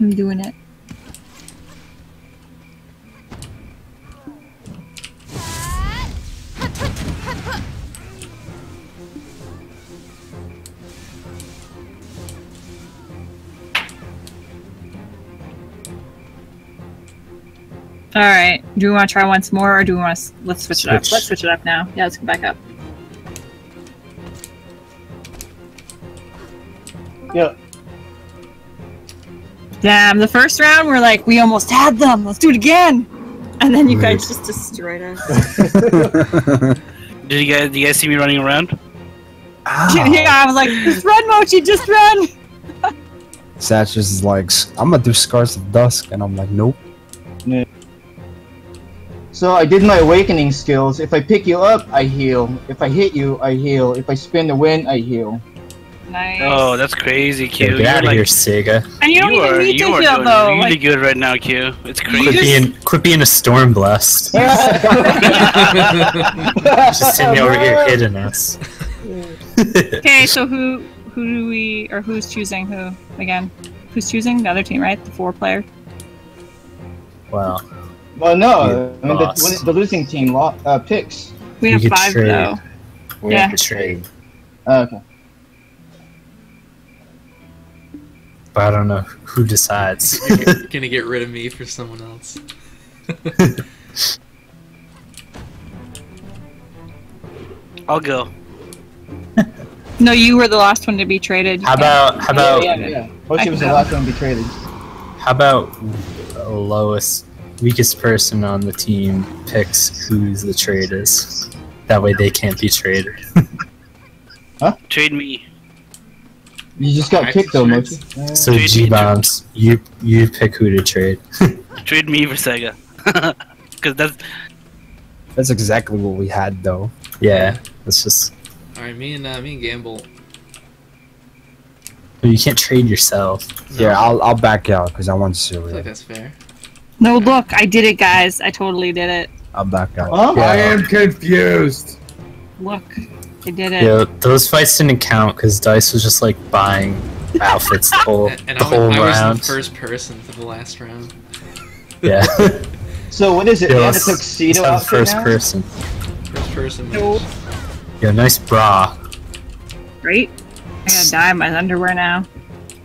I'm doing it. All right. Do we want to try once more, or do we want to? Let's switch, it up. Let's switch it up now. Yeah, let's go back up. Yeah. Damn, the first round we're like, we almost had them. Let's do it again. And then you Weird. guys just destroyed us. Did you guys? Do you guys see me running around? Ah. yeah, I was like, just run, Mochi, just run. Satch is like, I'm gonna do Scars of Dusk, and I'm like, nope. So I did my awakening skills. If I pick you up, I heal. If I hit you, I heal. If I spin the wind, I heal. Nice. Oh, that's crazy, Q. Yeah, get out of like, here, Sega. and you don't you even are, need you to are heal doing though. really Like, good right now, Q. It's Quit crazy. being, quit being a storm blast. Just sitting over here hitting us. okay, so who who do we or who's choosing who again? Who's choosing the other team, right? The four player. Wow. Well, no. I mean, the, when the losing team lo- uh, picks. We have five trade. though. We Yeah. have to trade. Uh, okay. But I don't know who decides. Gonna get rid of me for someone else. I'll go. No, you were the last one to be traded. How about how about yeah, yeah, yeah. Hoshi I was the last one to be traded. how about lowest weakest person on the team picks who the trade is? That way they can't be traded. Huh? Trade me. You just got Alright, picked though, trades. Mochi. Uh, So Trade me, G-Bombz, you you pick who to trade. Trade me for Sega. Because that's That's exactly what we had, though. Yeah, it's just All right, me and uh, me and Gamble. you can't trade yourself. Yeah, I'll I'll back out because I want I feel like cereal. that's fair. No, look, I did it, guys. I totally did it. I'm back out. Huh? I am confused. Look, I did it. Yeah, those fights didn't count because Dice was just like buying outfits the whole And, and the I, whole was, I was the first person for the last round. Yeah, So what is it? Yeah, They have a tuxedo let's have the first now? person. First person. No, Yeah, nice bra. right? I gotta dye my underwear now.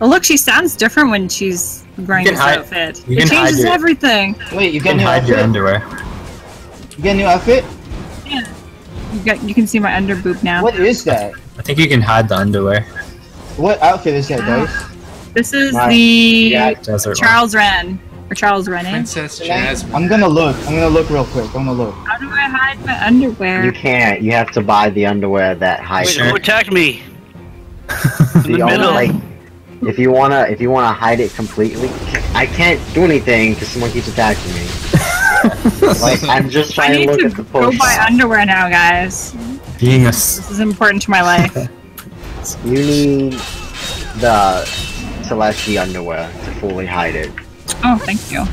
Oh, look, she sounds different when she's wearing You can this hide- outfit. you It changes your- everything. Wait, you You get a can new hide your outfit? underwear. You get a new outfit? You got, you can see my under boob now. What is that? I think you can hide the underwear. What outfit is that, Dice? Ah, this is Right. the Yeah, Desert one. Charles Wren or Charles Rennie. Eh? Princess Jasmine. I'm gonna look. I'm gonna look real quick. I'm gonna look. How do I hide my underwear? You can't. You have to buy the underwear that hides. Wait, Sure. who attacked me? The the only middle. like, if you wanna, if you wanna hide it completely, I can't do anything because someone keeps attacking me. like I'm just I trying to look to at the go buy underwear now, guys. Being a s- This is important to my life. You need the Celesti underwear to fully hide it. oh, thank you.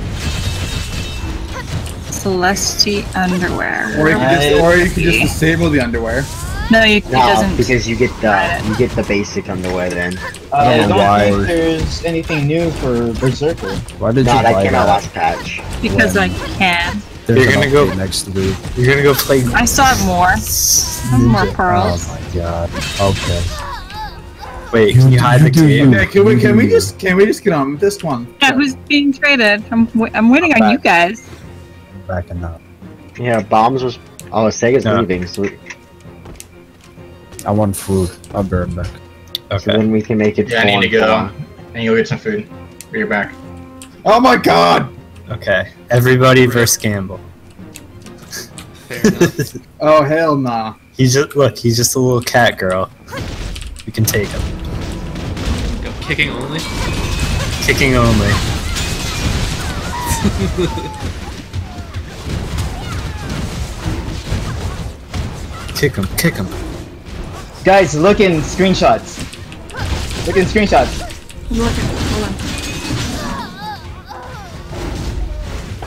Celesti underwear. Or you, can just, or you can just disable the underwear. No, you, it No, doesn't. because you get the you get the basic underwear then. Uh, I I don't don't know why. think there's anything new for Berserker. Why did No, you that buy came out last patch. because when- I can. There's You're gonna go- update next week. you're gonna go play. I still have more. I more pearls. Oh my god. Okay. Wait, can you hide the game? Okay, can we can we just can we just get on with this one? Yeah, who's being traded? I'm, w- I'm waiting on you guys. Backing up. Yeah, bombs was. Oh, Sega's Yeah. leaving, so, so I want food. I'll be right back. Okay. So then we can make it. Yeah, I need to go, on. and you'll get some food. Be right back. Oh my god! Okay, everybody versus Gamble. oh hell nah. He's just look. He's just a little cat girl. We can take him. Go kicking only. Kicking only. kick him! Kick him! Guys, look in screenshots. Look in screenshots. I'm looking. Hold on.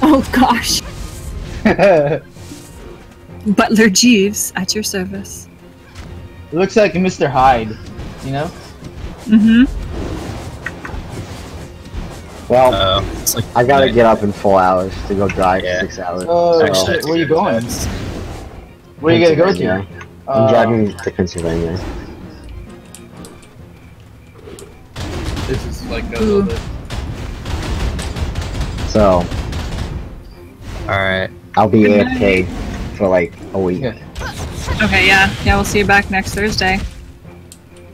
Oh gosh. Butler Jeeves at your service. It Looks like Mr. Hyde. You know? Mm-hmm. Well, Uh, it's like I gotta night. get up in four hours to go drive Yeah. six hours. Oh, so- Actually, I shit, where you going? fast. Where you gonna go to? Pennsylvania. I'm Uh, driving to Pennsylvania. This is like a little bit. So Alright. I'll be AFK for like a week. Okay, yeah. Yeah, we'll see you back next Thursday.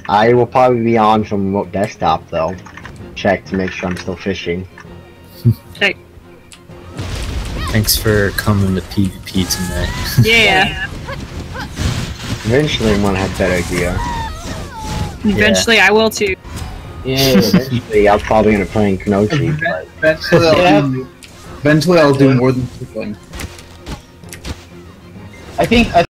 I will probably be on from remote desktop though. Check to make sure I'm still fishing. Okay. Thanks for coming to PvP tonight. Yeah. Eventually I'm gonna have better gear. Eventually I will too. Yeah. Eventually I'm probably gonna play in Kenochi, but Eventually, I'll Yeah. do. Eventually, I'll do more than tickling. I think I